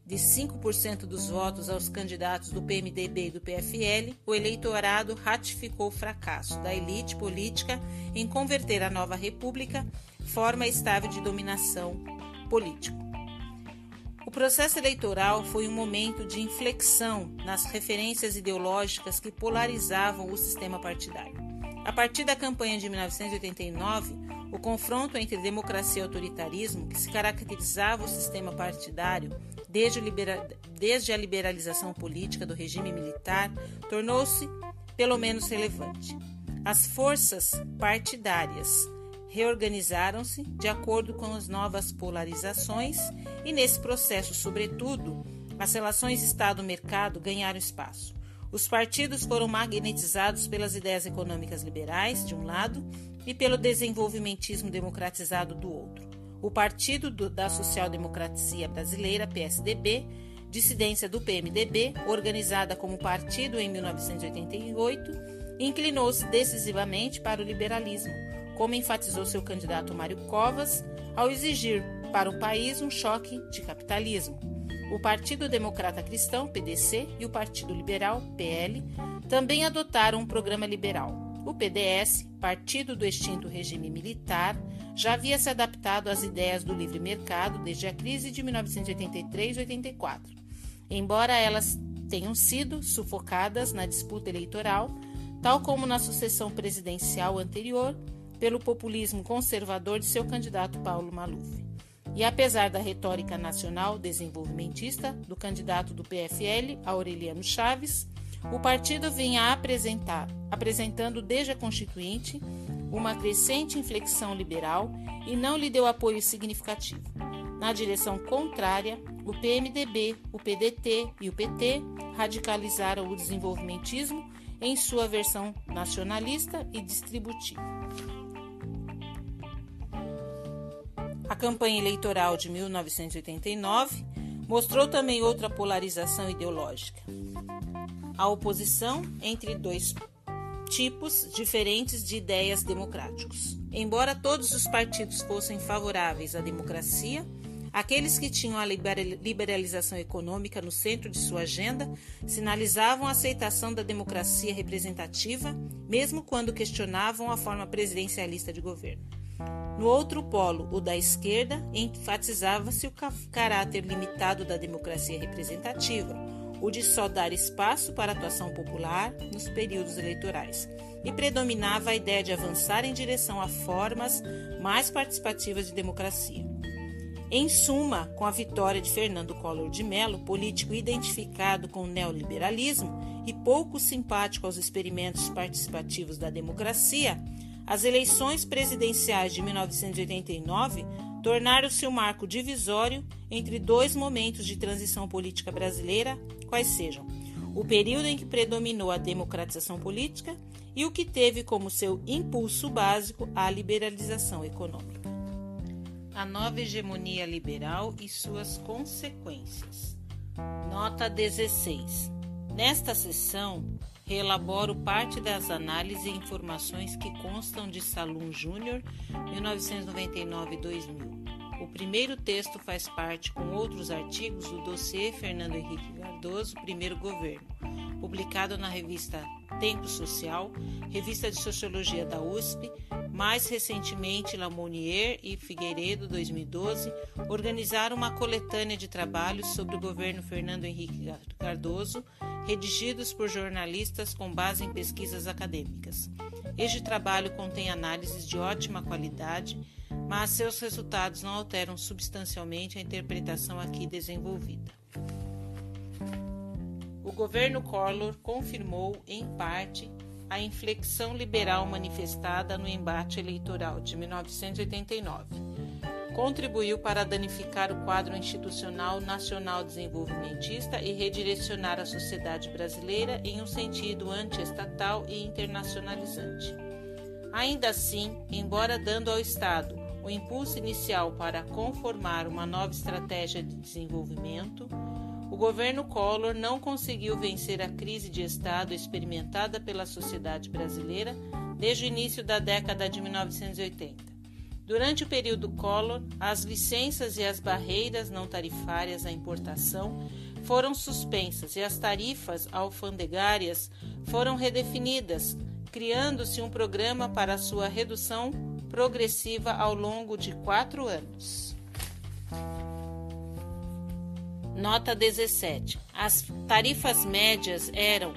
de 5% dos votos aos candidatos do PMDB e do PFL, o eleitorado ratificou o fracasso da elite política em converter a nova república forma estável de dominação política. O processo eleitoral foi um momento de inflexão nas referências ideológicas que polarizavam o sistema partidário. A partir da campanha de 1989, o confronto entre democracia e autoritarismo, que se caracterizava o sistema partidário desde, libera... desde a liberalização política do regime militar, tornou-se pelo menos relevante. As forças partidárias reorganizaram-se de acordo com as novas polarizações e, nesse processo, sobretudo, as relações Estado-mercado ganharam espaço. Os partidos foram magnetizados pelas ideias econômicas liberais, de um lado, e pelo desenvolvimentismo democratizado do outro. O Partido do, da Social Democracia Brasileira, PSDB, dissidência do PMDB, organizada como partido em 1988, inclinou-se decisivamente para o liberalismo, como enfatizou seu candidato Mário Covas ao exigir para o país um choque de capitalismo. O Partido Democrata Cristão, PDC, e o Partido Liberal, PL, também adotaram um programa liberal. O PDS, partido do extinto regime militar, já havia se adaptado às ideias do livre mercado desde a crise de 1983-84. Embora elas tenham sido sufocadas na disputa eleitoral, tal como na sucessão presidencial anterior, pelo populismo conservador de seu candidato Paulo Maluf. E apesar da retórica nacional desenvolvimentista do candidato do PFL, Aureliano Chaves, o partido vinha apresentar, apresentando desde a Constituinte uma crescente inflexão liberal e não lhe deu apoio significativo. Na direção contrária, o PMDB, o PDT e o PT radicalizaram o desenvolvimentismo em sua versão nacionalista e distributiva. A campanha eleitoral de 1989 mostrou também outra polarização ideológica. A oposição entre dois tipos diferentes de ideias democráticos. Embora todos os partidos fossem favoráveis à democracia, aqueles que tinham a liberalização econômica no centro de sua agenda sinalizavam a aceitação da democracia representativa, mesmo quando questionavam a forma presidencialista de governo. No outro polo, o da esquerda, enfatizava-se o caráter limitado da democracia representativa, o de só dar espaço para a atuação popular nos períodos eleitorais, e predominava a ideia de avançar em direção a formas mais participativas de democracia. Em suma, com a vitória de Fernando Collor de Mello, político identificado com o neoliberalismo e pouco simpático aos experimentos participativos da democracia, as eleições presidenciais de 1989 tornaram-se um marco divisório entre dois momentos de transição política brasileira, quais sejam o período em que predominou a democratização política e o que teve como seu impulso básico a liberalização econômica. A nova hegemonia liberal e suas consequências. Nota 16. Nesta sessão, reelaboro parte das análises e informações que constam de Salum Júnior, 1999-2000. O primeiro texto faz parte, com outros artigos, do dossiê Fernando Henrique Cardoso, Primeiro Governo, publicado na revista Tempo Social, revista de Sociologia da USP, mais recentemente Lamonier e Figueiredo, 2012, organizaram uma coletânea de trabalhos sobre o governo Fernando Henrique Cardoso, redigidos por jornalistas com base em pesquisas acadêmicas. Este trabalho contém análises de ótima qualidade, mas seus resultados não alteram substancialmente a interpretação aqui desenvolvida. O governo Collor confirmou, em parte, a inflexão liberal manifestada no embate eleitoral de 1989 contribuiu para danificar o quadro institucional nacional desenvolvimentista e redirecionar a sociedade brasileira em um sentido antiestatal e internacionalizante. Ainda assim, embora dando ao Estado o impulso inicial para conformar uma nova estratégia de desenvolvimento, o governo Collor não conseguiu vencer a crise de Estado experimentada pela sociedade brasileira desde o início da década de 1980. Durante o período Collor, as licenças e as barreiras não tarifárias à importação foram suspensas e as tarifas alfandegárias foram redefinidas, criando-se um programa para sua redução progressiva ao longo de quatro anos. Nota 17. As tarifas médias eram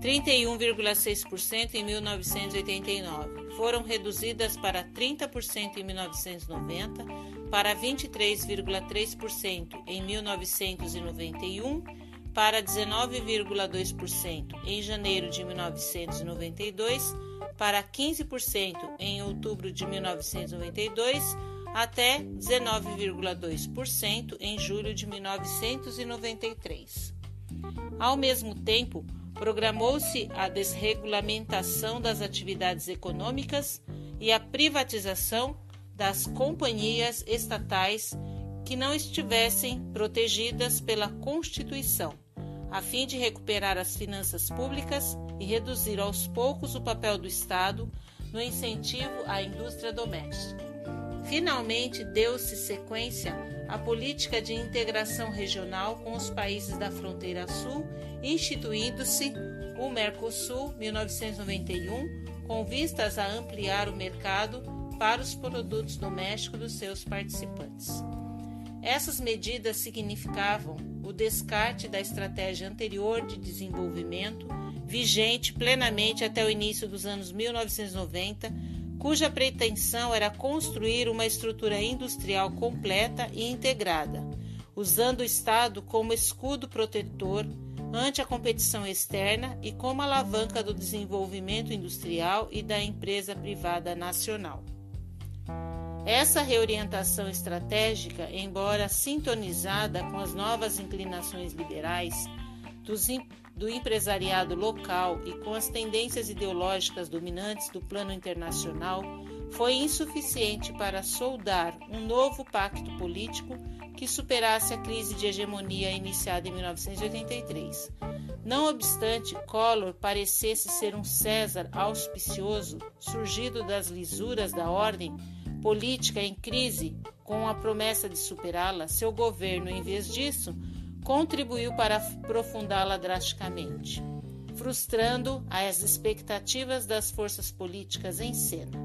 31,6% em 1989. Foram reduzidas para 30% em 1990, para 23,3% em 1991, para 19,2% em janeiro de 1992, para 15% em outubro de 1992, até 19,2% em julho de 1993. Ao mesmo tempo, programou-se a desregulamentação das atividades econômicas e a privatização das companhias estatais que não estivessem protegidas pela Constituição, a fim de recuperar as finanças públicas e reduzir aos poucos o papel do Estado no incentivo à indústria doméstica. Finalmente, deu-se sequência à política de integração regional com os países da fronteira sul, instituindo-se o Mercosul 1991, com vistas a ampliar o mercado para os produtos domésticos dos seus participantes. Essas medidas significavam o descarte da estratégia anterior de desenvolvimento, vigente plenamente até o início dos anos 1990 cuja pretensão era construir uma estrutura industrial completa e integrada, usando o Estado como escudo protetor ante a competição externa e como alavanca do desenvolvimento industrial e da empresa privada nacional. Essa reorientação estratégica, embora sintonizada com as novas inclinações liberais dos do empresariado local e com as tendências ideológicas dominantes do plano internacional, foi insuficiente para soldar um novo pacto político que superasse a crise de hegemonia iniciada em 1983. Não obstante Collor parecesse ser um César auspicioso, surgido das lisuras da ordem política em crise, com a promessa de superá-la, seu governo, em vez disso, contribuiu para aprofundá-la drasticamente, frustrando as expectativas das forças políticas em cena.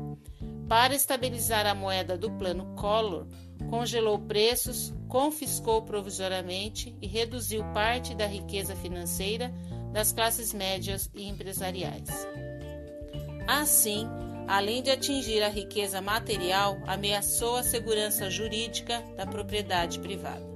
Para estabilizar a moeda do plano Collor, congelou preços, confiscou provisoriamente e reduziu parte da riqueza financeira das classes médias e empresariais. Assim, além de atingir a riqueza material, ameaçou a segurança jurídica da propriedade privada.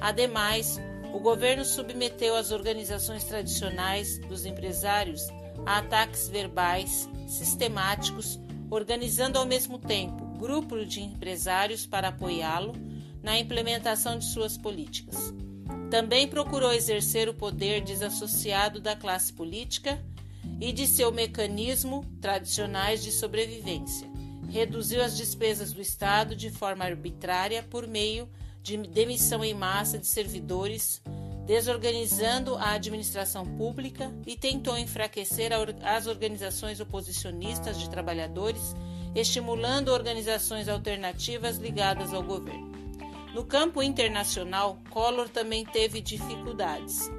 Ademais, o governo submeteu as organizações tradicionais dos empresários a ataques verbais sistemáticos, organizando ao mesmo tempo grupos de empresários para apoiá-lo na implementação de suas políticas. Também procurou exercer o poder desassociado da classe política e de seu mecanismo tradicionais de sobrevivência. Reduziu as despesas do Estado de forma arbitrária por meio de demissão em massa de servidores, desorganizando a administração pública e tentou enfraquecer as organizações oposicionistas de trabalhadores, estimulando organizações alternativas ligadas ao governo. No campo internacional, Collor também teve dificuldades.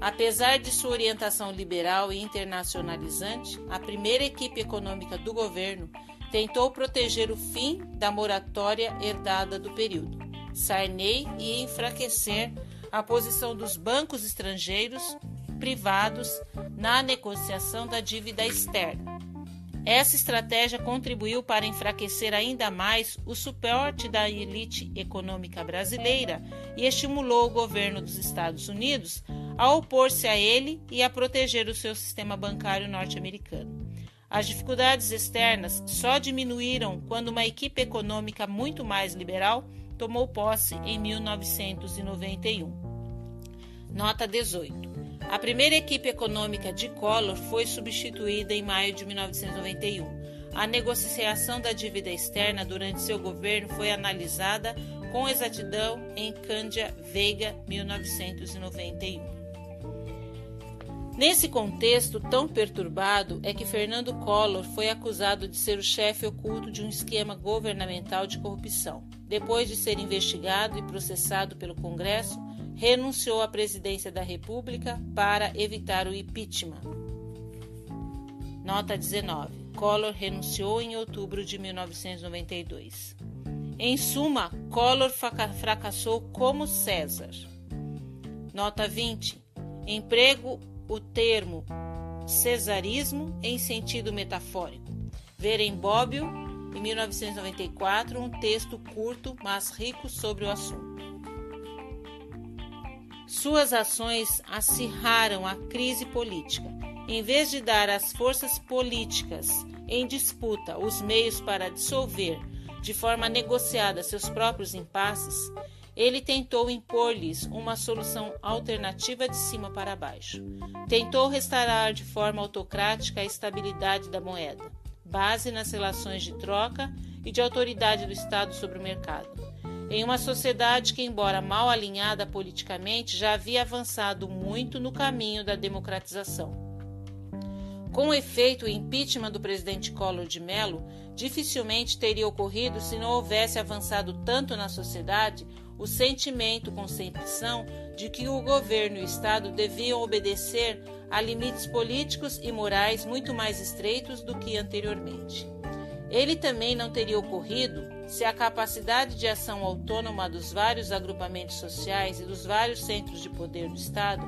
Apesar de sua orientação liberal e internacionalizante, a primeira equipe econômica do governo tentou proteger o fim da moratória herdada do período. Sarney e enfraquecer a posição dos bancos estrangeiros privados na negociação da dívida externa. Essa estratégia contribuiu para enfraquecer ainda mais o suporte da elite econômica brasileira e estimulou o governo dos Estados Unidos a opor-se a ele e a proteger o seu sistema bancário norte-americano. As dificuldades externas só diminuíram quando uma equipe econômica muito mais liberal tomou posse em 1991. Nota 18. A primeira equipe econômica de Collor foi substituída em maio de 1991. A negociação da dívida externa durante seu governo foi analisada com exatidão em Cândia Veiga, 1991. Nesse contexto tão perturbado é que Fernando Collor foi acusado de ser o chefe oculto de um esquema governamental de corrupção. Depois de ser investigado e processado pelo Congresso, renunciou à presidência da República para evitar o impeachment. Nota 19. Collor renunciou em outubro de 1992. Em suma, Collor fracassou como César. Nota 20. Emprego o termo cesarismo em sentido metafórico. Ver em Bobbio, em 1994, um texto curto, mas rico sobre o assunto. Suas ações acirraram a crise política. Em vez de dar às forças políticas em disputa os meios para dissolver de forma negociada seus próprios impasses, ele tentou impor-lhes uma solução alternativa de cima para baixo. Tentou restaurar de forma autocrática a estabilidade da moeda, base nas relações de troca e de autoridade do Estado sobre o mercado. Em uma sociedade que, embora mal alinhada politicamente, já havia avançado muito no caminho da democratização. Com efeito, o impeachment do presidente Collor de Mello dificilmente teria ocorrido se não houvesse avançado tanto na sociedade o sentimento concepção de que o governo e o Estado deviam obedecer a limites políticos e morais muito mais estreitos do que anteriormente. Ele também não teria ocorrido se a capacidade de ação autônoma dos vários agrupamentos sociais e dos vários centros de poder do Estado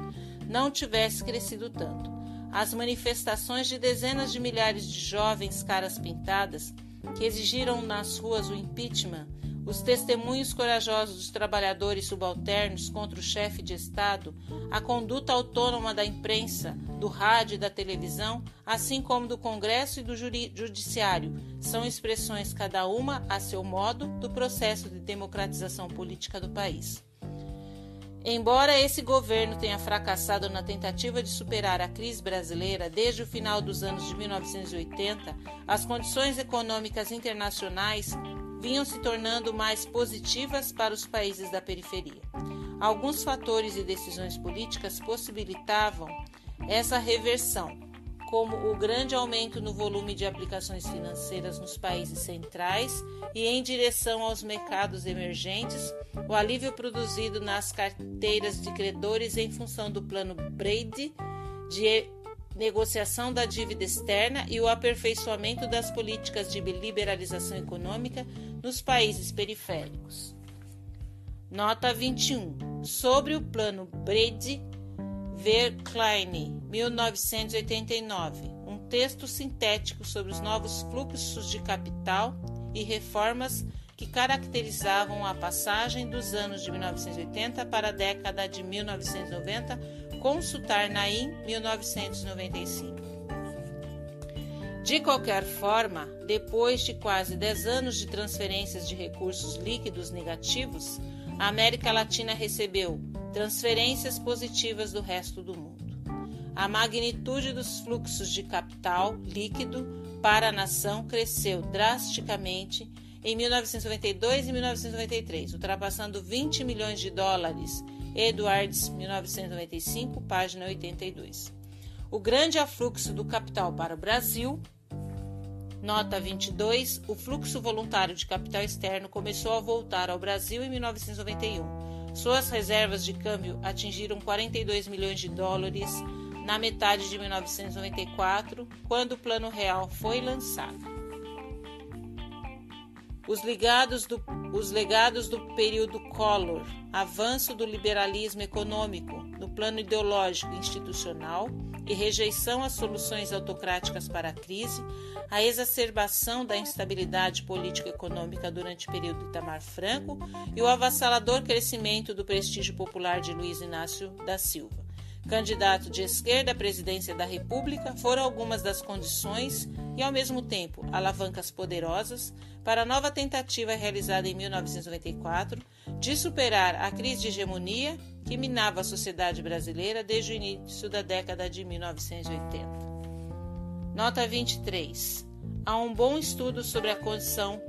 não tivesse crescido tanto as manifestações de dezenas de milhares de jovens caras pintadas que exigiram nas ruas o impeachment, os testemunhos corajosos dos trabalhadores subalternos contra o chefe de Estado, a conduta autônoma da imprensa, do rádio e da televisão, assim como do Congresso e do Judiciário, são expressões, cada uma a seu modo, do processo de democratização política do país. Embora esse governo tenha fracassado na tentativa de superar a crise brasileira desde o final dos anos de 1980, as condições econômicas internacionais vinham se tornando mais positivas para os países da periferia. Alguns fatores e decisões políticas possibilitavam essa reversão, como o grande aumento no volume de aplicações financeiras nos países centrais e em direção aos mercados emergentes, o alívio produzido nas carteiras de credores em função do plano Brady de negociação da dívida externa e o aperfeiçoamento das políticas de liberalização econômica nos países periféricos. Nota 21. Sobre o plano Brady, ver Klein, 1989, um texto sintético sobre os novos fluxos de capital e reformas que caracterizavam a passagem dos anos de 1980 para a década de 1990, consultar Naim 1995. De qualquer forma, depois de quase 10 anos de transferências de recursos líquidos negativos, a América Latina recebeu transferências positivas do resto do mundo a magnitude dos fluxos de capital líquido para a nação cresceu drasticamente em 1992 e 1993, ultrapassando 20 milhões de dólares. Edwards, 1995, página 82. O grande afluxo do capital para o Brasil. Nota 22. O fluxo voluntário de capital externo começou a voltar ao Brasil em 1991. Suas reservas de câmbio atingiram 42 milhões de dólares na metade de 1994, quando o Plano Real foi lançado. Os legados do, os legados do período Collor, avanço do liberalismo econômico no plano ideológico e institucional e rejeição às soluções autocráticas para a crise, a exacerbação da instabilidade político-econômica durante o período Itamar Franco e o avassalador crescimento do prestígio popular de Luiz Inácio da Silva. Candidato de esquerda à presidência da República, foram algumas das condições e, ao mesmo tempo, alavancas poderosas para a nova tentativa realizada em 1994 de superar a crise de hegemonia que minava a sociedade brasileira desde o início da década de 1980. Nota 23. Há um bom estudo sobre a condição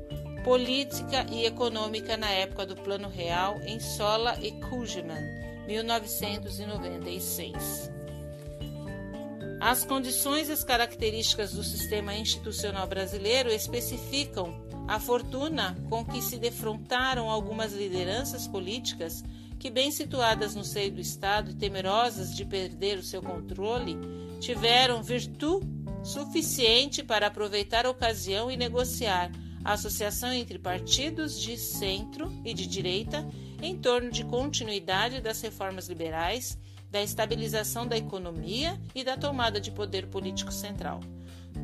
política e econômica na época do Plano Real em Sola e Kuhlmann 1996. As condições e as características do sistema institucional brasileiro especificam a fortuna com que se defrontaram algumas lideranças políticas que, bem situadas no seio do Estado e temerosas de perder o seu controle, tiveram virtude suficiente para aproveitar a ocasião e negociar a associação entre partidos de centro e de direita em torno de continuidade das reformas liberais, da estabilização da economia e da tomada de poder político central.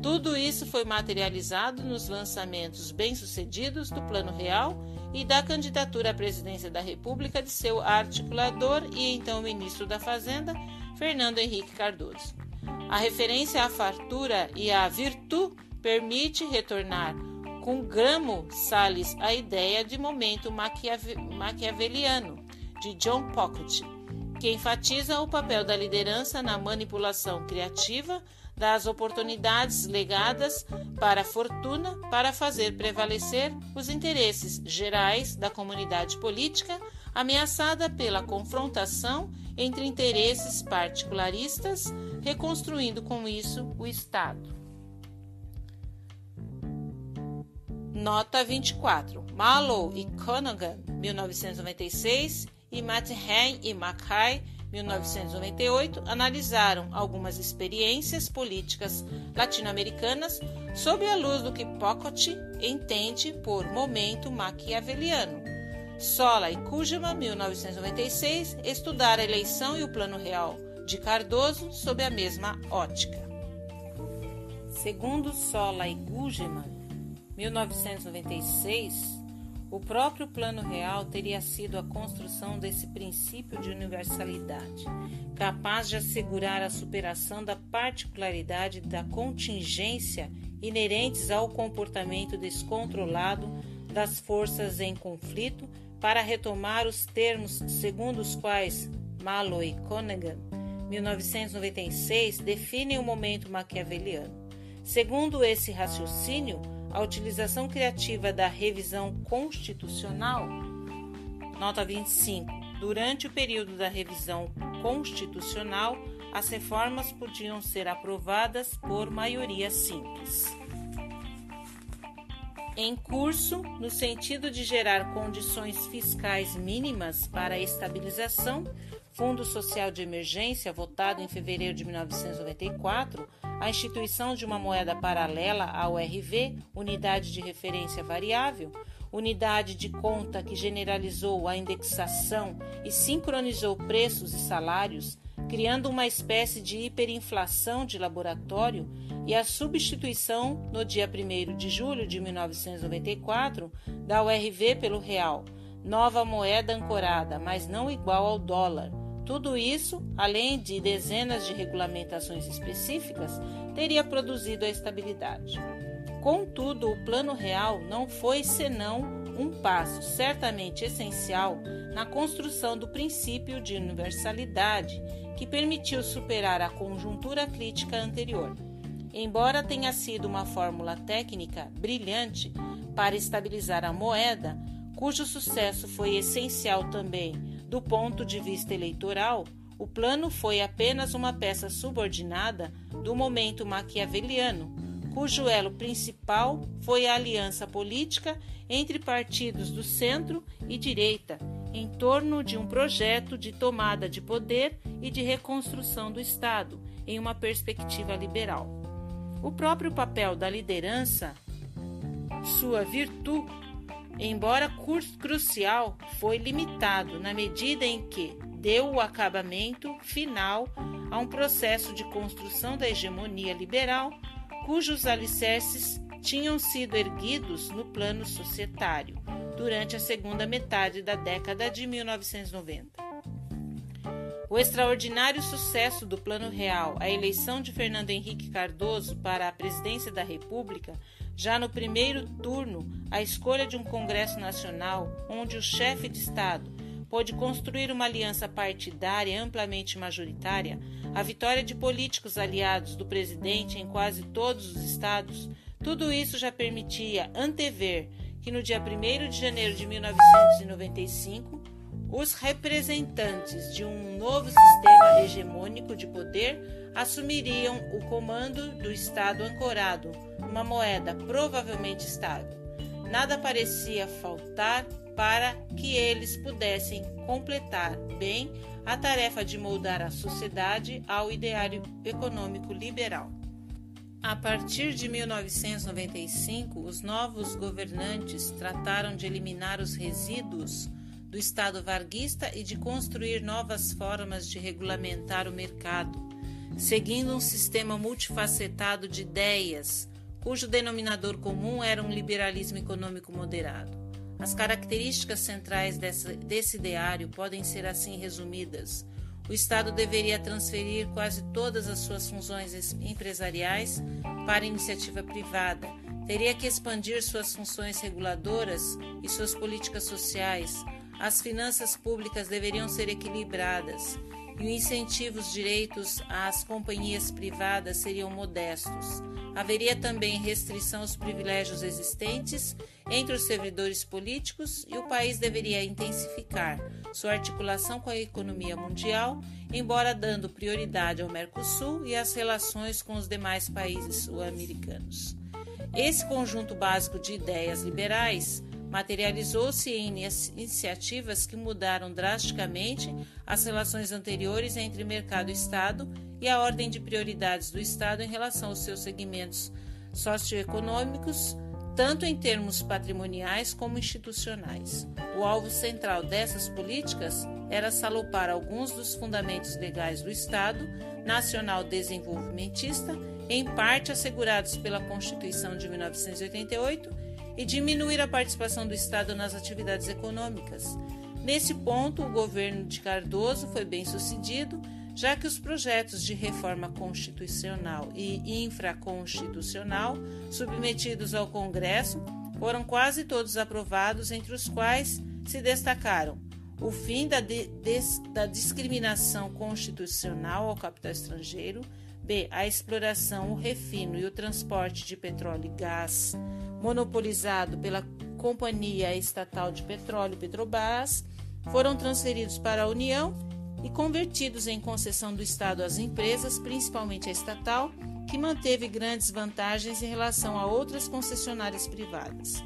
Tudo isso foi materializado nos lançamentos bem-sucedidos do Plano Real e da candidatura à presidência da República de seu articulador e então ministro da Fazenda, Fernando Henrique Cardoso. A referência à fartura e à virtude permite retornar com Gramo Salles a ideia de momento maquiaveliano de John Pocket, que enfatiza o papel da liderança na manipulação criativa das oportunidades legadas para a fortuna para fazer prevalecer os interesses gerais da comunidade política ameaçada pela confrontação entre interesses particularistas, reconstruindo com isso o Estado. Nota 24. Mallow e Conaghan, 1996, e Mathein e Mackay, 1998, analisaram algumas experiências políticas latino-americanas sob a luz do que Pocket entende por momento maquiaveliano. Sola e Kujama, 1996, estudaram a eleição e o plano real de Cardoso sob a mesma ótica. Segundo Sola e Kujama, 1996, o próprio Plano Real teria sido a construção desse princípio de universalidade, capaz de assegurar a superação da particularidade da contingência inerentes ao comportamento descontrolado das forças em conflito para retomar os termos segundo os quais Malloy e Conegan, 1996, definem o momento maquiaveliano. Segundo esse raciocínio, a utilização criativa da revisão constitucional. Nota 25. Durante o período da revisão constitucional, as reformas podiam ser aprovadas por maioria simples. Em curso, no sentido de gerar condições fiscais mínimas para a estabilização, Fundo Social de Emergência, votado em fevereiro de 1994, a instituição de uma moeda paralela ao RV, unidade de referência variável, unidade de conta que generalizou a indexação e sincronizou preços e salários, criando uma espécie de hiperinflação de laboratório, e a substituição, no dia 1 de julho de 1994, da URV pelo real, nova moeda ancorada, mas não igual ao dólar, tudo isso, além de dezenas de regulamentações específicas, teria produzido a estabilidade. Contudo, o Plano Real não foi senão um passo certamente essencial na construção do princípio de universalidade que permitiu superar a conjuntura crítica anterior. Embora tenha sido uma fórmula técnica brilhante para estabilizar a moeda, cujo sucesso foi essencial também do ponto de vista eleitoral, o plano foi apenas uma peça subordinada do momento maquiaveliano, cujo elo principal foi a aliança política entre partidos do centro e direita em torno de um projeto de tomada de poder e de reconstrução do Estado em uma perspectiva liberal. O próprio papel da liderança, sua virtude embora crucial, foi limitado na medida em que deu o acabamento final a um processo de construção da hegemonia liberal, cujos alicerces tinham sido erguidos no plano societário durante a segunda metade da década de 1990. O extraordinário sucesso do Plano Real, a eleição de Fernando Henrique Cardoso para a presidência da República, já no primeiro turno, a escolha de um Congresso Nacional, onde o chefe de Estado pôde construir uma aliança partidária amplamente majoritária, a vitória de políticos aliados do presidente em quase todos os estados, tudo isso já permitia antever que no dia 1 de janeiro de 1995, os representantes de um novo sistema hegemônico de poder assumiriam o comando do Estado ancorado uma moeda provavelmente estável. Nada parecia faltar para que eles pudessem completar bem a tarefa de moldar a sociedade ao ideário econômico liberal. A partir de 1995, os novos governantes trataram de eliminar os resíduos do Estado varguista e de construir novas formas de regulamentar o mercado, seguindo um sistema multifacetado de ideias, cujo denominador comum era um liberalismo econômico moderado. As características centrais dessa, desse ideário podem ser assim resumidas. O Estado deveria transferir quase todas as suas funções empresariais para iniciativa privada, teria que expandir suas funções reguladoras e suas políticas sociais, as finanças públicas deveriam ser equilibradas e o incentivo direitos às companhias privadas seriam modestos. Haveria também restrição aos privilégios existentes entre os servidores políticos e o país deveria intensificar sua articulação com a economia mundial, embora dando prioridade ao Mercosul e às relações com os demais países sul-americanos. Esse conjunto básico de ideias liberais materializou-se em iniciativas que mudaram drasticamente as relações anteriores entre mercado e Estado e a ordem de prioridades do Estado em relação aos seus segmentos socioeconômicos, tanto em termos patrimoniais como institucionais. O alvo central dessas políticas era salopar alguns dos fundamentos legais do Estado Nacional Desenvolvimentista, em parte assegurados pela Constituição de 1988 e diminuir a participação do Estado nas atividades econômicas. Nesse ponto, o governo de Cardoso foi bem sucedido, já que os projetos de reforma constitucional e infraconstitucional submetidos ao Congresso foram quase todos aprovados, entre os quais se destacaram o fim da, de, des, da discriminação constitucional ao capital estrangeiro, b. a exploração, o refino e o transporte de petróleo e gás, monopolizado pela Companhia Estatal de Petróleo Petrobras, foram transferidos para a União e convertidos em concessão do Estado às empresas, principalmente a estatal, que manteve grandes vantagens em relação a outras concessionárias privadas.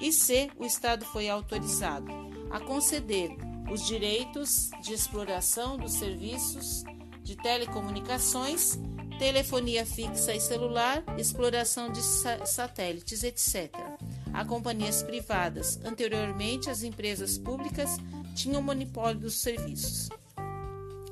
E C, o Estado foi autorizado a conceder os direitos de exploração dos serviços de telecomunicações telefonia fixa e celular, exploração de satélites, etc. A companhias privadas. Anteriormente, as empresas públicas tinham monopólio dos serviços.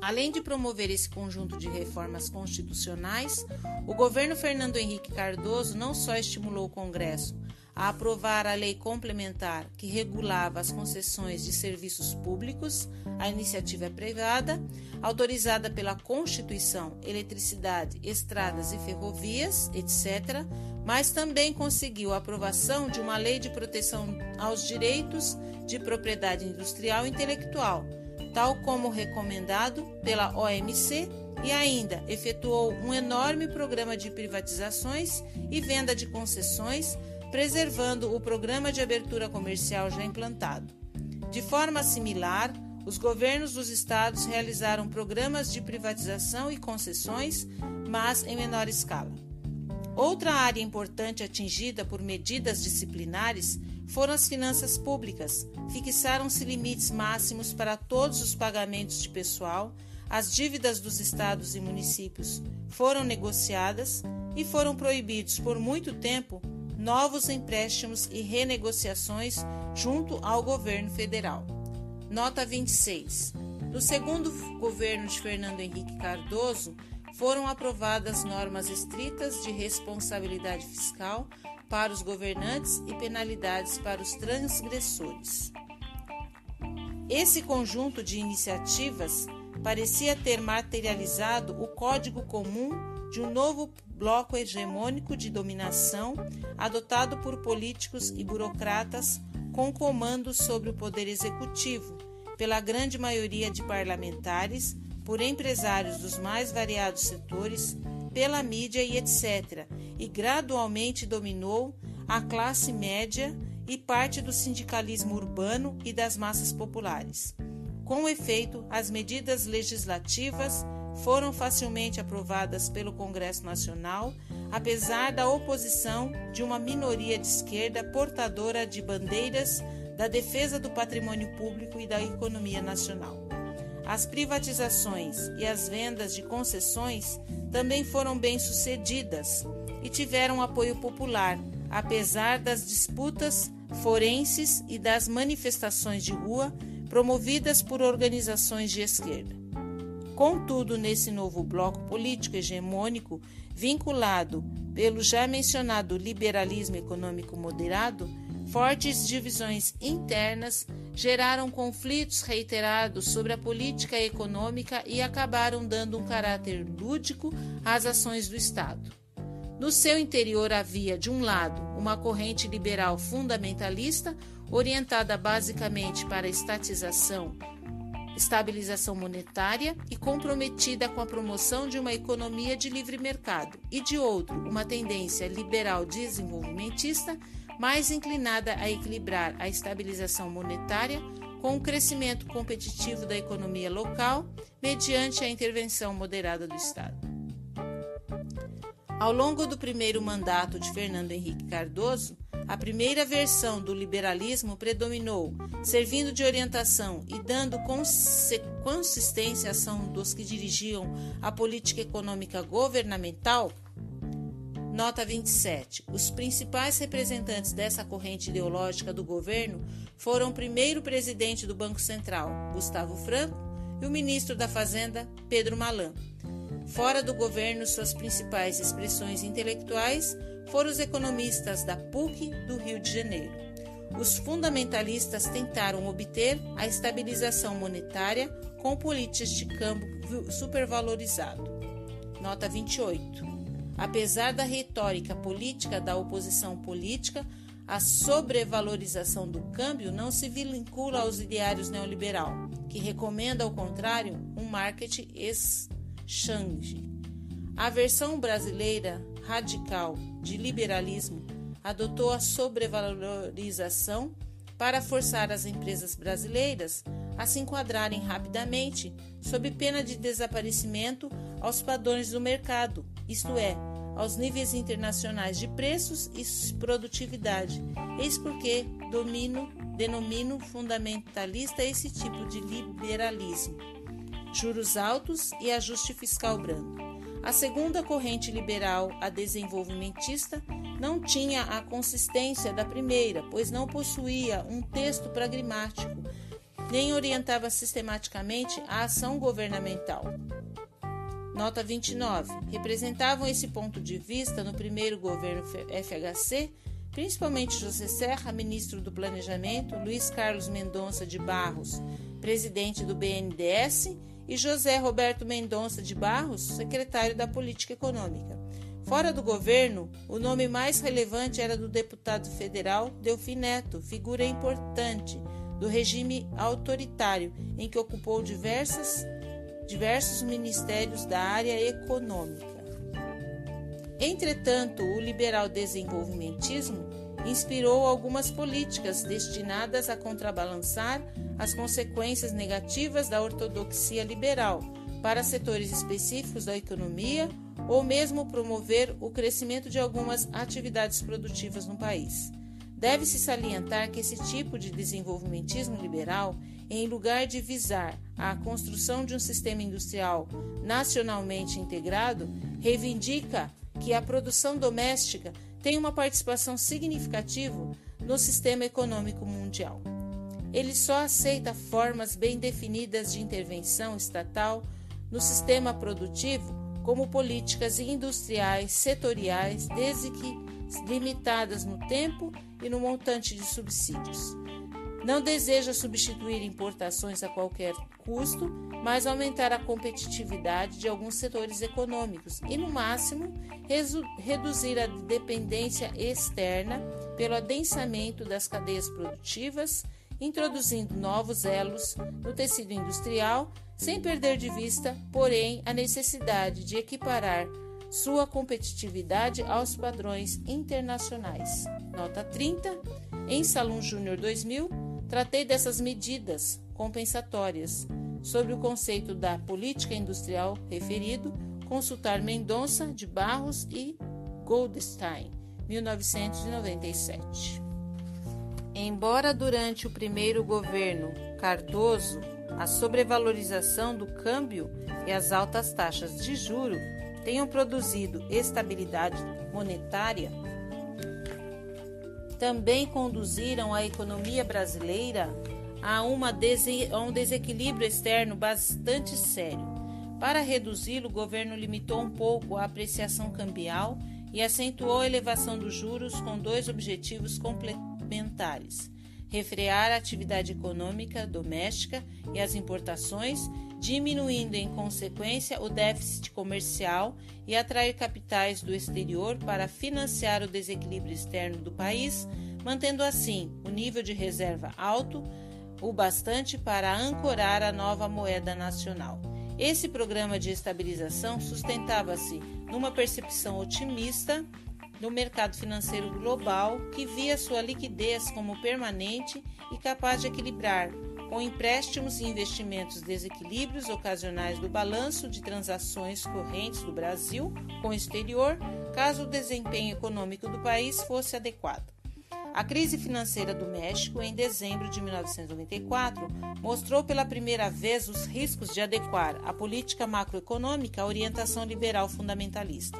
Além de promover esse conjunto de reformas constitucionais, o governo Fernando Henrique Cardoso não só estimulou o Congresso a aprovar a lei complementar que regulava as concessões de serviços públicos à iniciativa privada, autorizada pela Constituição, eletricidade, estradas e ferrovias, etc., mas também conseguiu a aprovação de uma lei de proteção aos direitos de propriedade industrial e intelectual, tal como recomendado pela OMC e ainda efetuou um enorme programa de privatizações e venda de concessões preservando o programa de abertura comercial já implantado. De forma similar, os governos dos estados realizaram programas de privatização e concessões, mas em menor escala. Outra área importante atingida por medidas disciplinares foram as finanças públicas. Fixaram-se limites máximos para todos os pagamentos de pessoal, as dívidas dos estados e municípios foram negociadas e foram proibidos por muito tempo novos empréstimos e renegociações junto ao governo federal. Nota 26. No segundo governo de Fernando Henrique Cardoso, foram aprovadas normas estritas de responsabilidade fiscal para os governantes e penalidades para os transgressores. Esse conjunto de iniciativas parecia ter materializado o Código Comum de um novo bloco hegemônico de dominação adotado por políticos e burocratas com comando sobre o poder executivo, pela grande maioria de parlamentares, por empresários dos mais variados setores, pela mídia e etc., e gradualmente dominou a classe média e parte do sindicalismo urbano e das massas populares. Com efeito, as medidas legislativas foram facilmente aprovadas pelo Congresso Nacional, apesar da oposição de uma minoria de esquerda portadora de bandeiras da defesa do patrimônio público e da economia nacional. As privatizações e as vendas de concessões também foram bem-sucedidas e tiveram apoio popular, apesar das disputas forenses e das manifestações de rua promovidas por organizações de esquerda. Contudo, nesse novo bloco político hegemônico, vinculado pelo já mencionado liberalismo econômico moderado, fortes divisões internas geraram conflitos reiterados sobre a política econômica e acabaram dando um caráter lúdico às ações do Estado. No seu interior havia, de um lado, uma corrente liberal fundamentalista, orientada basicamente para a estatização estabilização monetária e comprometida com a promoção de uma economia de livre mercado, e de outro, uma tendência liberal desenvolvimentista mais inclinada a equilibrar a estabilização monetária com o crescimento competitivo da economia local mediante a intervenção moderada do Estado. Ao longo do primeiro mandato de Fernando Henrique Cardoso, a primeira versão do liberalismo predominou, servindo de orientação e dando consistência à ação dos que dirigiam a política econômica governamental. Nota 27. Os principais representantes dessa corrente ideológica do governo foram o primeiro presidente do Banco Central, Gustavo Franco, e o ministro da Fazenda, Pedro Malan. Fora do governo, suas principais expressões intelectuais foram os economistas da PUC do Rio de Janeiro. Os fundamentalistas tentaram obter a estabilização monetária com políticas de câmbio supervalorizado. Nota 28. Apesar da retórica política da oposição política, a sobrevalorização do câmbio não se vincula aos ideários neoliberal, que recomenda, ao contrário, um market exchange. A versão brasileira radical de liberalismo adotou a sobrevalorização para forçar as empresas brasileiras a se enquadrarem rapidamente, sob pena de desaparecimento, aos padrões do mercado, isto é, aos níveis internacionais de preços e produtividade. Eis porque domino, denomino fundamentalista esse tipo de liberalismo. Juros altos e ajuste fiscal brando. A segunda corrente liberal, a desenvolvimentista, não tinha a consistência da primeira, pois não possuía um texto pragmático, nem orientava sistematicamente a ação governamental. Nota 29. Representavam esse ponto de vista no primeiro governo FHC, principalmente José Serra, ministro do Planejamento, Luiz Carlos Mendonça de Barros, presidente do BNDES, e José Roberto Mendonça de Barros, secretário da Política Econômica. Fora do governo, o nome mais relevante era do deputado federal Delfim Neto, figura importante do regime autoritário, em que ocupou diversas, diversos ministérios da área econômica. Entretanto, o liberal desenvolvimentismo inspirou algumas políticas destinadas a contrabalançar as consequências negativas da ortodoxia liberal para setores específicos da economia ou mesmo promover o crescimento de algumas atividades produtivas no país. Deve-se salientar que esse tipo de desenvolvimentismo liberal, em lugar de visar a construção de um sistema industrial nacionalmente integrado, reivindica que a produção doméstica tem uma participação significativa no sistema econômico mundial. Ele só aceita formas bem definidas de intervenção estatal no sistema produtivo, como políticas industriais setoriais, desde que limitadas no tempo e no montante de subsídios. Não deseja substituir importações a qualquer custo, mas aumentar a competitividade de alguns setores econômicos e, no máximo, reduzir a dependência externa pelo adensamento das cadeias produtivas introduzindo novos elos no tecido industrial, sem perder de vista, porém, a necessidade de equiparar sua competitividade aos padrões internacionais. Nota 30. Em Salão Júnior 2000, tratei dessas medidas compensatórias. Sobre o conceito da política industrial referido, consultar Mendonça de Barros e Goldstein, 1997. Embora durante o primeiro governo Cardoso a sobrevalorização do câmbio e as altas taxas de juro tenham produzido estabilidade monetária, também conduziram a economia brasileira a, a um desequilíbrio externo bastante sério. Para reduzi-lo, o governo limitou um pouco a apreciação cambial e acentuou a elevação dos juros com dois objetivos complementares: refrear a atividade econômica doméstica e as importações, diminuindo em consequência o déficit comercial e atrair capitais do exterior para financiar o desequilíbrio externo do país, mantendo assim o nível de reserva alto o bastante para ancorar a nova moeda nacional. Esse programa de estabilização sustentava-se numa percepção otimista do mercado financeiro global, que via sua liquidez como permanente e capaz de equilibrar, com empréstimos e investimentos, desequilíbrios ocasionais do balanço de transações correntes do Brasil com o exterior, caso o desempenho econômico do país fosse adequado. A crise financeira do México, em dezembro de 1994, mostrou pela primeira vez os riscos de adequar a política macroeconômica à orientação liberal fundamentalista.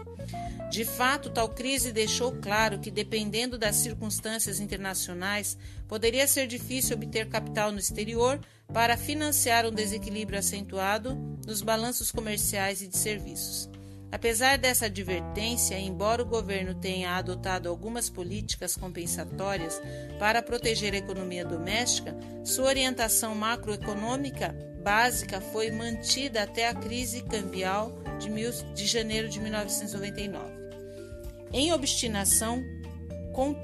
De fato, tal crise deixou claro que, dependendo das circunstâncias internacionais, poderia ser difícil obter capital no exterior para financiar um desequilíbrio acentuado nos balanços comerciais e de serviços. Apesar dessa advertência, embora o governo tenha adotado algumas políticas compensatórias para proteger a economia doméstica, sua orientação macroeconômica básica foi mantida até a crise cambial de, mil, de janeiro de 1999. Em obstinação,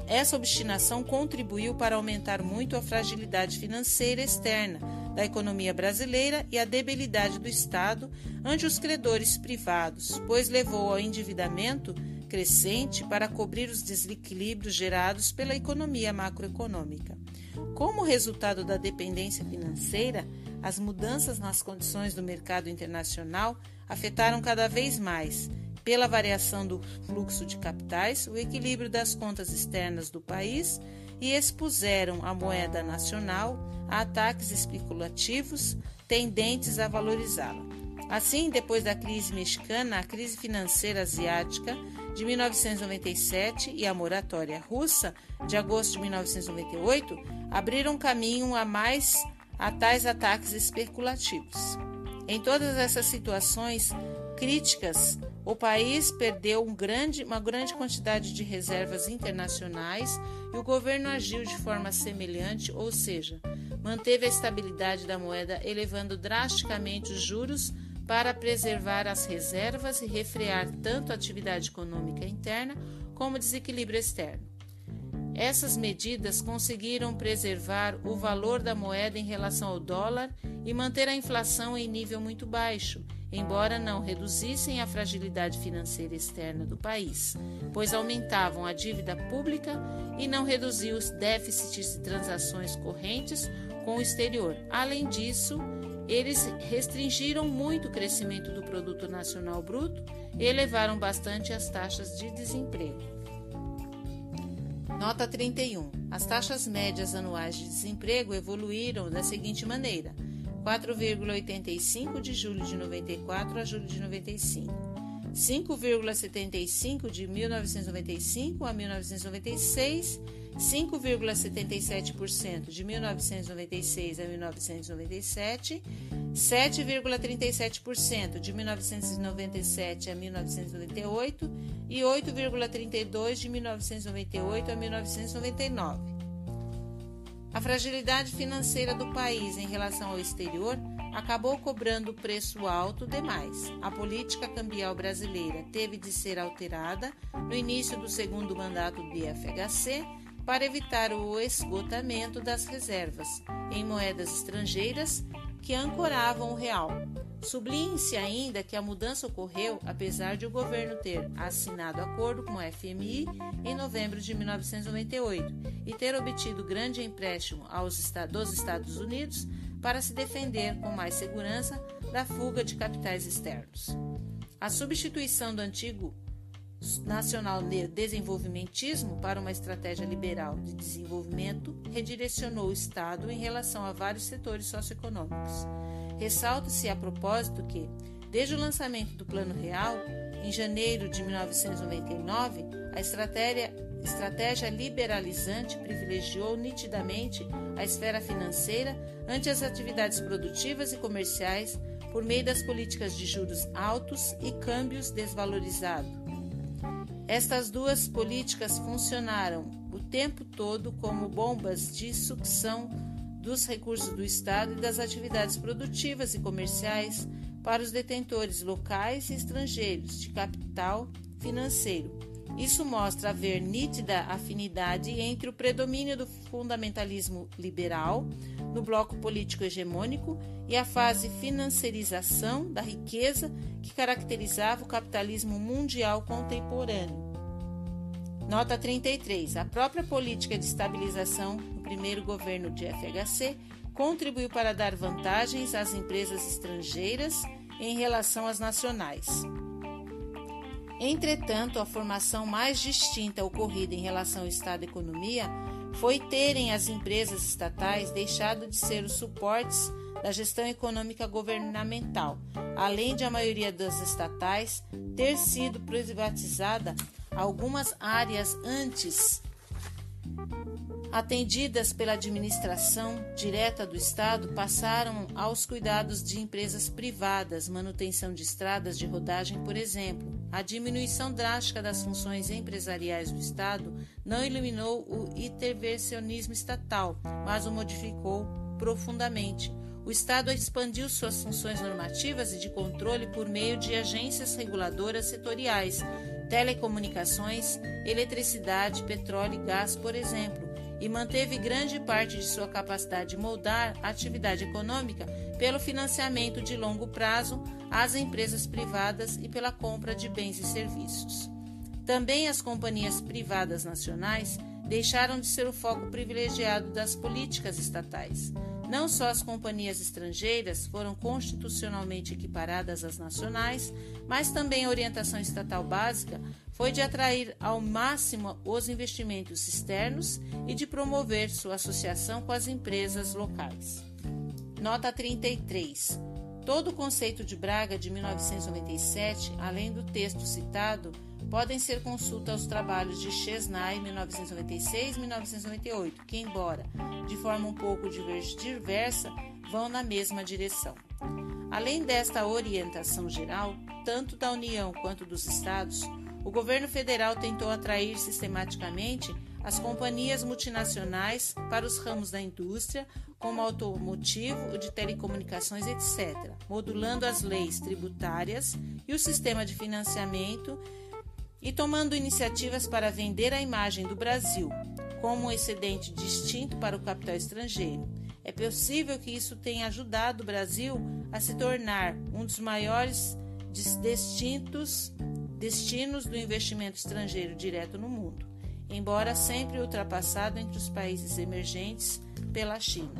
essa obstinação contribuiu para aumentar muito a fragilidade financeira externa da economia brasileira e a debilidade do Estado ante os credores privados, pois levou ao endividamento crescente para cobrir os desequilíbrios gerados pela economia macroeconômica. Como resultado da dependência financeira, as mudanças nas condições do mercado internacional afetaram cada vez mais, pela variação do fluxo de capitais, o equilíbrio das contas externas do país e expuseram a moeda nacional a ataques especulativos tendentes a valorizá-la. Assim, depois da crise mexicana, a crise financeira asiática de 1997 e a moratória russa de agosto de 1998 abriram caminho a mais a tais ataques especulativos. Em todas essas situações críticas, o país perdeu um grande, uma grande quantidade de reservas internacionais e o governo agiu de forma semelhante, ou seja, manteve a estabilidade da moeda, elevando drasticamente os juros para preservar as reservas e refrear tanto a atividade econômica interna como o desequilíbrio externo. Essas medidas conseguiram preservar o valor da moeda em relação ao dólar e manter a inflação em nível muito baixo, embora não reduzissem a fragilidade financeira externa do país, pois aumentavam a dívida pública e não reduziam os déficits de transações correntes com o exterior. Além disso, eles restringiram muito o crescimento do produto nacional bruto e elevaram bastante as taxas de desemprego. Nota 31. As taxas médias anuais de desemprego evoluíram da seguinte maneira: 4,85 de julho de 94 a julho de 95, 5,75 de 1995 a 1996, 5,77% de 1996 a 1997, 7,37% de 1997 a 1998 e 8,32% de 1998 a 1999. A fragilidade financeira do país em relação ao exterior acabou cobrando preço alto demais. A política cambial brasileira teve de ser alterada no início do segundo mandato do IFHC para evitar o esgotamento das reservas em moedas estrangeiras que ancoravam o real. Sublinhe-se ainda que a mudança ocorreu apesar de o governo ter assinado acordo com o FMI em novembro de 1998 e ter obtido grande empréstimo aos, dos Estados Unidos para se defender com mais segurança da fuga de capitais externos. A substituição do antigo nacional desenvolvimentismo para uma estratégia liberal de desenvolvimento redirecionou o Estado em relação a vários setores socioeconômicos. Ressalta-se a propósito que, desde o lançamento do Plano Real, em janeiro de 1999, a estratégia, estratégia liberalizante privilegiou nitidamente a esfera financeira ante as atividades produtivas e comerciais por meio das políticas de juros altos e câmbios desvalorizados. Estas duas políticas funcionaram o tempo todo como bombas de sucção dos recursos do Estado e das atividades produtivas e comerciais para os detentores locais e estrangeiros de capital financeiro. Isso mostra haver nítida afinidade entre o predomínio do fundamentalismo liberal no bloco político hegemônico e a fase financiarização da riqueza que caracterizava o capitalismo mundial contemporâneo. Nota 33. A própria política de estabilização primeiro governo de FHC contribuiu para dar vantagens às empresas estrangeiras em relação às nacionais. Entretanto, a formação mais distinta ocorrida em relação ao Estado e economia foi terem as empresas estatais deixado de ser os suportes da gestão econômica governamental, além de a maioria das estatais ter sido privatizada algumas áreas antes atendidas pela administração direta do Estado, passaram aos cuidados de empresas privadas, manutenção de estradas de rodagem, por exemplo. A diminuição drástica das funções empresariais do Estado não eliminou o intervencionismo estatal, mas o modificou profundamente. O Estado expandiu suas funções normativas e de controle por meio de agências reguladoras setoriais, telecomunicações, eletricidade, petróleo e gás, por exemplo e manteve grande parte de sua capacidade de moldar a atividade econômica pelo financiamento de longo prazo às empresas privadas e pela compra de bens e serviços. Também as companhias privadas nacionais deixaram de ser o foco privilegiado das políticas estatais. Não só as companhias estrangeiras foram constitucionalmente equiparadas às nacionais, mas também a orientação estatal básica foi de atrair ao máximo os investimentos externos e de promover sua associação com as empresas locais. Nota 33. Todo o conceito de Braga de 1997, além do texto citado, podem ser consulta aos trabalhos de Chesnay 1996 1998, que, embora de forma um pouco diversa, vão na mesma direção. Além desta orientação geral, tanto da União quanto dos Estados, o governo federal tentou atrair sistematicamente as companhias multinacionais para os ramos da indústria, como automotivo, de telecomunicações, etc., modulando as leis tributárias e o sistema de financiamento e tomando iniciativas para vender a imagem do Brasil como um excedente distinto para o capital estrangeiro. É possível que isso tenha ajudado o Brasil a se tornar um dos maiores distintos destinos do investimento estrangeiro direto no mundo, embora sempre ultrapassado entre os países emergentes pela China.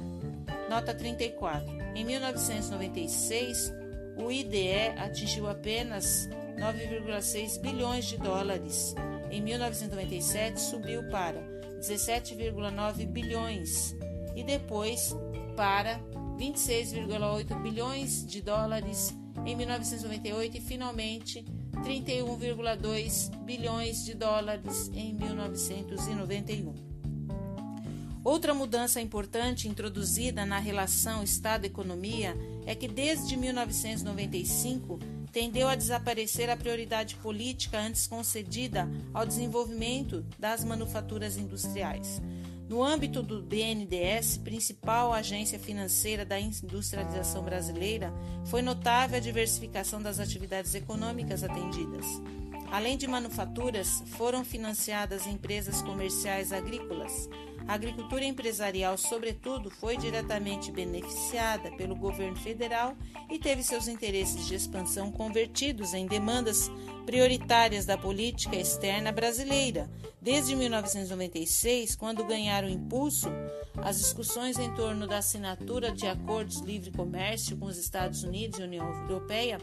Nota 34. Em 1996, o IDE atingiu apenas 9,6 bilhões de dólares. Em 1997, subiu para 17,9 bilhões e depois para 26,8 bilhões de dólares em 1998 e finalmente 31,2 bilhões de dólares em 1991. Outra mudança importante introduzida na relação Estado-economia é que desde 1995 tendeu a desaparecer a prioridade política antes concedida ao desenvolvimento das manufaturas industriais. No âmbito do BNDES, principal agência financeira da industrialização brasileira, foi notável a diversificação das atividades econômicas atendidas. Além de manufaturas, foram financiadas empresas comerciais agrícolas. A agricultura empresarial, sobretudo, foi diretamente beneficiada pelo governo federal e teve seus interesses de expansão convertidos em demandas prioritárias da política externa brasileira. Desde 1996, quando ganharam impulso as discussões em torno da assinatura de acordos livre comércio com os Estados Unidos e União Europeia,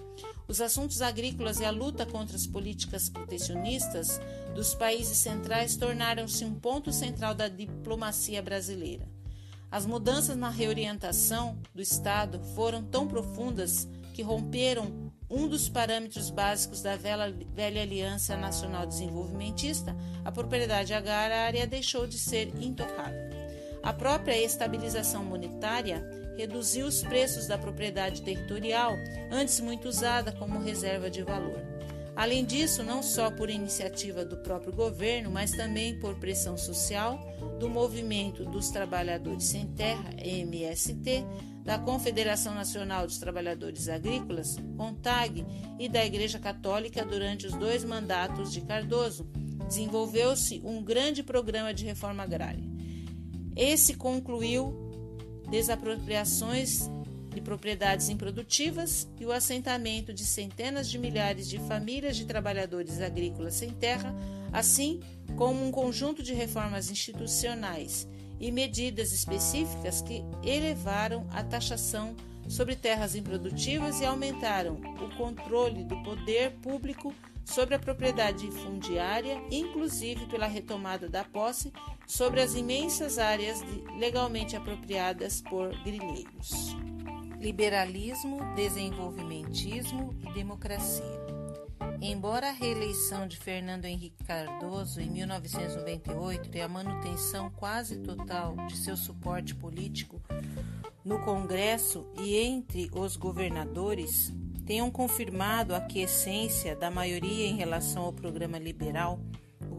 os assuntos agrícolas e a luta contra as políticas protecionistas dos países centrais tornaram-se um ponto central da diplomacia brasileira. As mudanças na reorientação do Estado foram tão profundas que romperam um dos parâmetros básicos da velha, Aliança Nacional Desenvolvimentista, a propriedade agrária deixou de ser intocável. A própria estabilização monetária reduziu os preços da propriedade territorial, antes muito usada como reserva de valor. Além disso, não só por iniciativa do próprio governo, mas também por pressão social do Movimento dos Trabalhadores Sem Terra, MST, da Confederação Nacional dos Trabalhadores Agrícolas, CONTAG, e da Igreja Católica durante os dois mandatos de Cardoso, desenvolveu-se um grande programa de reforma agrária. Esse concluiu desapropriações de propriedades improdutivas e o assentamento de centenas de milhares de famílias de trabalhadores agrícolas sem terra, assim como um conjunto de reformas institucionais e medidas específicas que elevaram a taxação sobre terras improdutivas e aumentaram o controle do poder público sobre a propriedade fundiária, inclusive pela retomada da posse sobre as imensas áreas legalmente apropriadas por grileiros. Liberalismo, desenvolvimentismo e democracia. Embora a reeleição de Fernando Henrique Cardoso em 1998 e a manutenção quase total de seu suporte político no Congresso e entre os governadores tenham confirmado a quiescência da maioria em relação ao programa liberal,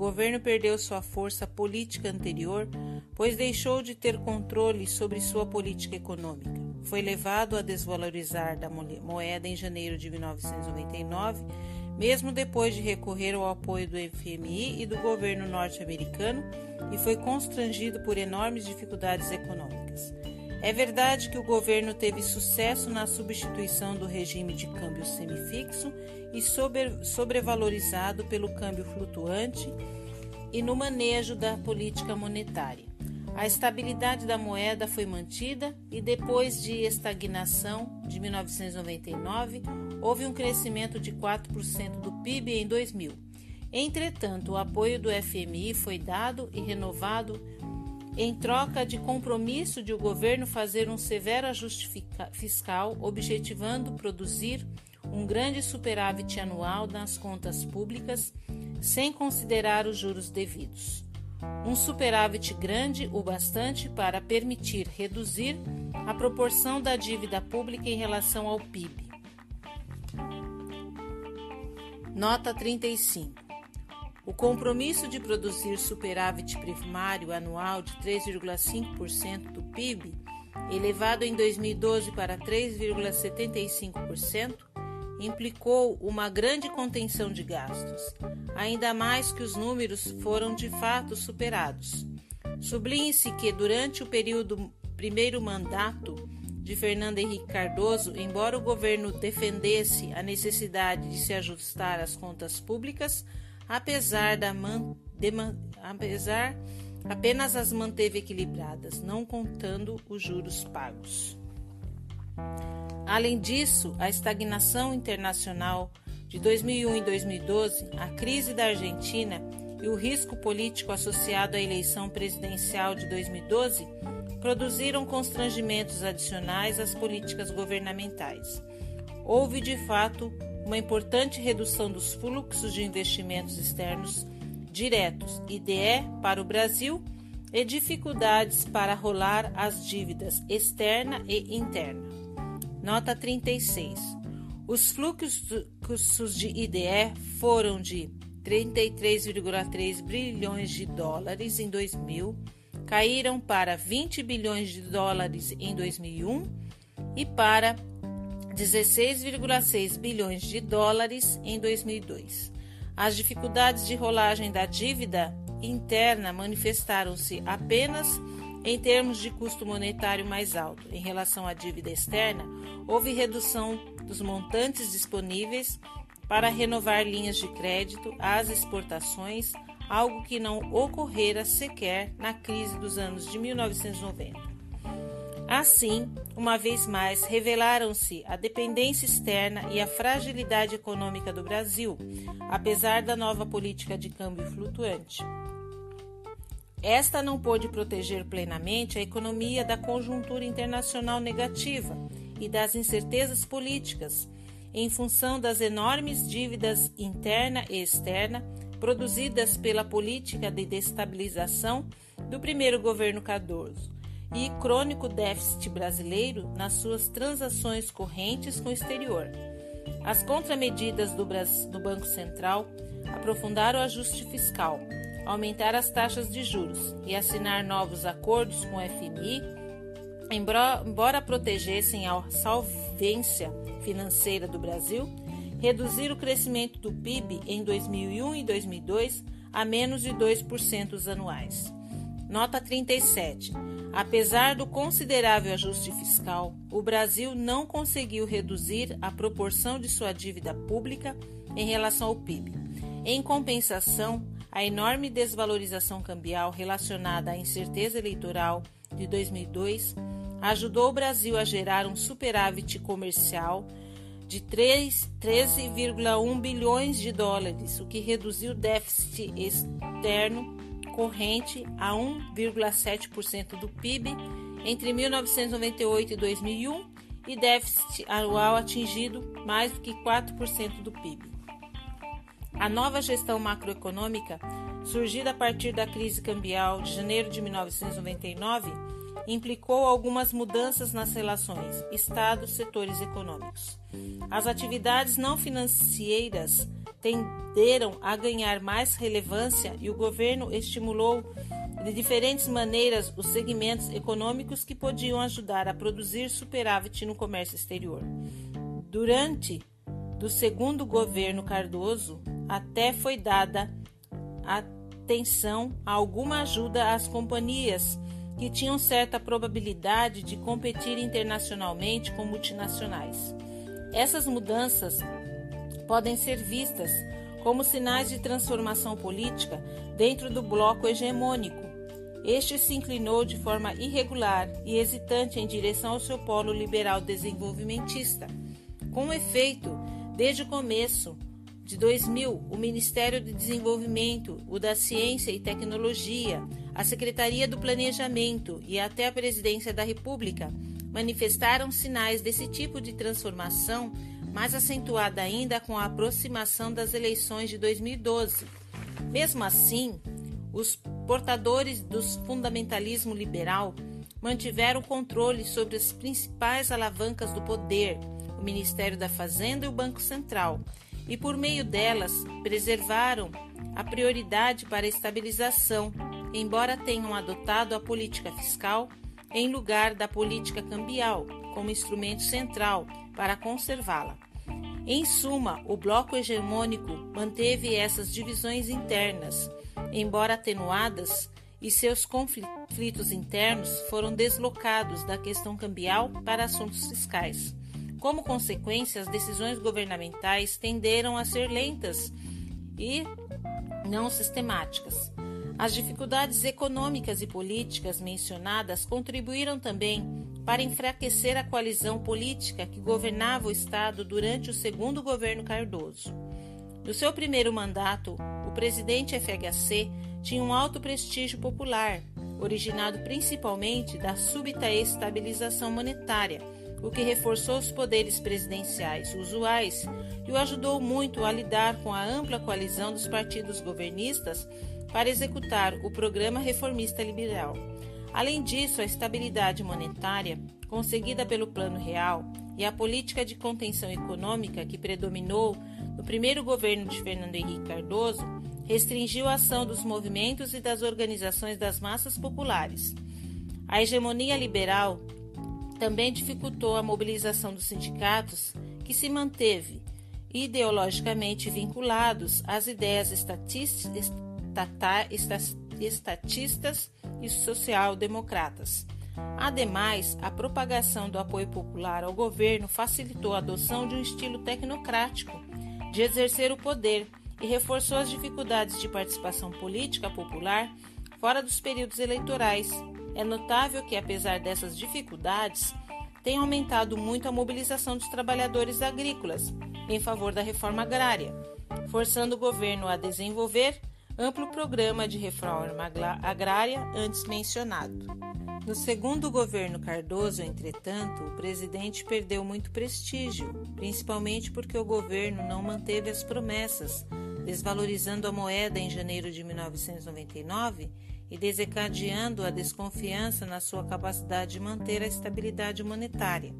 governo perdeu sua força política anterior, pois deixou de ter controle sobre sua política econômica. Foi levado a desvalorizar da moeda em janeiro de 1999, mesmo depois de recorrer ao apoio do FMI e do governo norte-americano, e foi constrangido por enormes dificuldades econômicas. É verdade que o governo teve sucesso na substituição do regime de câmbio semifixo e sobre, sobrevalorizado pelo câmbio flutuante e no manejo da política monetária. A estabilidade da moeda foi mantida e depois de estagnação de 1999, houve um crescimento de 4% do PIB em 2000. Entretanto, o apoio do FMI foi dado e renovado em troca de compromisso de o governo fazer um severo ajuste fiscal, objetivando produzir um grande superávit anual nas contas públicas, sem considerar os juros devidos. Um superávit grande o bastante para permitir reduzir a proporção da dívida pública em relação ao PIB. Nota 35. O compromisso de produzir superávit primário anual de 3,5% do PIB, elevado em 2012 para 3,75%, implicou uma grande contenção de gastos, ainda mais que os números foram de fato superados. Sublinhe-se que durante o período primeiro mandato de Fernando Henrique Cardoso, embora o governo defendesse a necessidade de se ajustar às contas públicas, apesar da man, de, apesar apenas as manteve equilibradas, não contando os juros pagos. Além disso, a estagnação internacional de 2001 e 2012, a crise da Argentina e o risco político associado à eleição presidencial de 2012 produziram constrangimentos adicionais às políticas governamentais. Houve, de fato, uma importante redução dos fluxos de investimentos externos diretos, IDE, para o Brasil e dificuldades para rolar as dívidas externa e interna. Nota 36. Os fluxos de IDE foram de 33,3 bilhões de dólares em 2000, caíram para 20 bilhões de dólares em 2001 e para 16,6 bilhões de dólares em 2002. As dificuldades de rolagem da dívida interna manifestaram-se apenas em termos de custo monetário mais alto. Em relação à dívida externa, houve redução dos montantes disponíveis para renovar linhas de crédito às exportações, algo que não ocorrera sequer na crise dos anos de 1990. Assim, uma vez mais, revelaram-se a dependência externa e a fragilidade econômica do Brasil, apesar da nova política de câmbio flutuante. Esta não pôde proteger plenamente a economia da conjuntura internacional negativa e das incertezas políticas, em função das enormes dívidas interna e externa produzidas pela política de destabilização do primeiro governo Cardoso e crônico déficit brasileiro nas suas transações correntes com o exterior. As contramedidas do, do Banco Central aprofundaram o ajuste fiscal, aumentar as taxas de juros e assinar novos acordos com o FMI, embora protegessem a solvência financeira do Brasil, reduzir o crescimento do PIB em 2001 e 2002 a menos de 2% anuais. Nota 37. Apesar do considerável ajuste fiscal, o Brasil não conseguiu reduzir a proporção de sua dívida pública em relação ao PIB. Em compensação, a enorme desvalorização cambial relacionada à incerteza eleitoral de 2002 ajudou o Brasil a gerar um superávit comercial de 13,1 bilhões de dólares, o que reduziu o déficit externo corrente a 1,7% do PIB entre 1998 e 2001 e déficit anual atingido mais do que 4% do PIB. A nova gestão macroeconômica, surgida a partir da crise cambial de janeiro de 1999, implicou algumas mudanças nas relações Estado-setores econômicos. As atividades não financeiras tenderam a ganhar mais relevância e o governo estimulou de diferentes maneiras os segmentos econômicos que podiam ajudar a produzir superávit no comércio exterior. Durante do segundo governo Cardoso, até foi dada atenção a alguma ajuda às companhias que tinham certa probabilidade de competir internacionalmente com multinacionais. Essas mudanças podem ser vistas como sinais de transformação política dentro do bloco hegemônico. Este se inclinou de forma irregular e hesitante em direção ao seu polo liberal desenvolvimentista. Com efeito, desde o começo de 2000, o Ministério de Desenvolvimento, o da Ciência e Tecnologia, a Secretaria do Planejamento e até a Presidência da República manifestaram sinais desse tipo de transformação mais acentuada ainda com a aproximação das eleições de 2012. Mesmo assim, os portadores do fundamentalismo liberal mantiveram controle sobre as principais alavancas do poder, o Ministério da Fazenda e o Banco Central, e por meio delas preservaram a prioridade para a estabilização, embora tenham adotado a política fiscal em lugar da política cambial como instrumento central para conservá-la. Em suma, o bloco hegemônico manteve essas divisões internas, embora atenuadas, e seus conflitos internos foram deslocados da questão cambial para assuntos fiscais. Como consequência, as decisões governamentais tenderam a ser lentas e não sistemáticas. As dificuldades econômicas e políticas mencionadas contribuíram também para enfraquecer a coalizão política que governava o Estado durante o segundo governo Cardoso. No seu primeiro mandato, o presidente FHC tinha um alto prestígio popular, originado principalmente da súbita estabilização monetária, o que reforçou os poderes presidenciais usuais e o ajudou muito a lidar com a ampla coalizão dos partidos governistas para executar o programa reformista liberal. Além disso, a estabilidade monetária conseguida pelo Plano Real e a política de contenção econômica que predominou no primeiro governo de Fernando Henrique Cardoso restringiu a ação dos movimentos e das organizações das massas populares. A hegemonia liberal também dificultou a mobilização dos sindicatos, que se manteve ideologicamente vinculados às ideias estatísticas estatistas e social-democratas. Ademais, a propagação do apoio popular ao governo facilitou a adoção de um estilo tecnocrático de exercer o poder e reforçou as dificuldades de participação política popular fora dos períodos eleitorais. É notável que, apesar dessas dificuldades, tem aumentado muito a mobilização dos trabalhadores agrícolas em favor da reforma agrária, forçando o governo a desenvolver amplo programa de reforma agrária antes mencionado. No segundo governo Cardoso, entretanto, o presidente perdeu muito prestígio, principalmente porque o governo não manteve as promessas, desvalorizando a moeda em janeiro de 1999 e desencadeando a desconfiança na sua capacidade de manter a estabilidade monetária.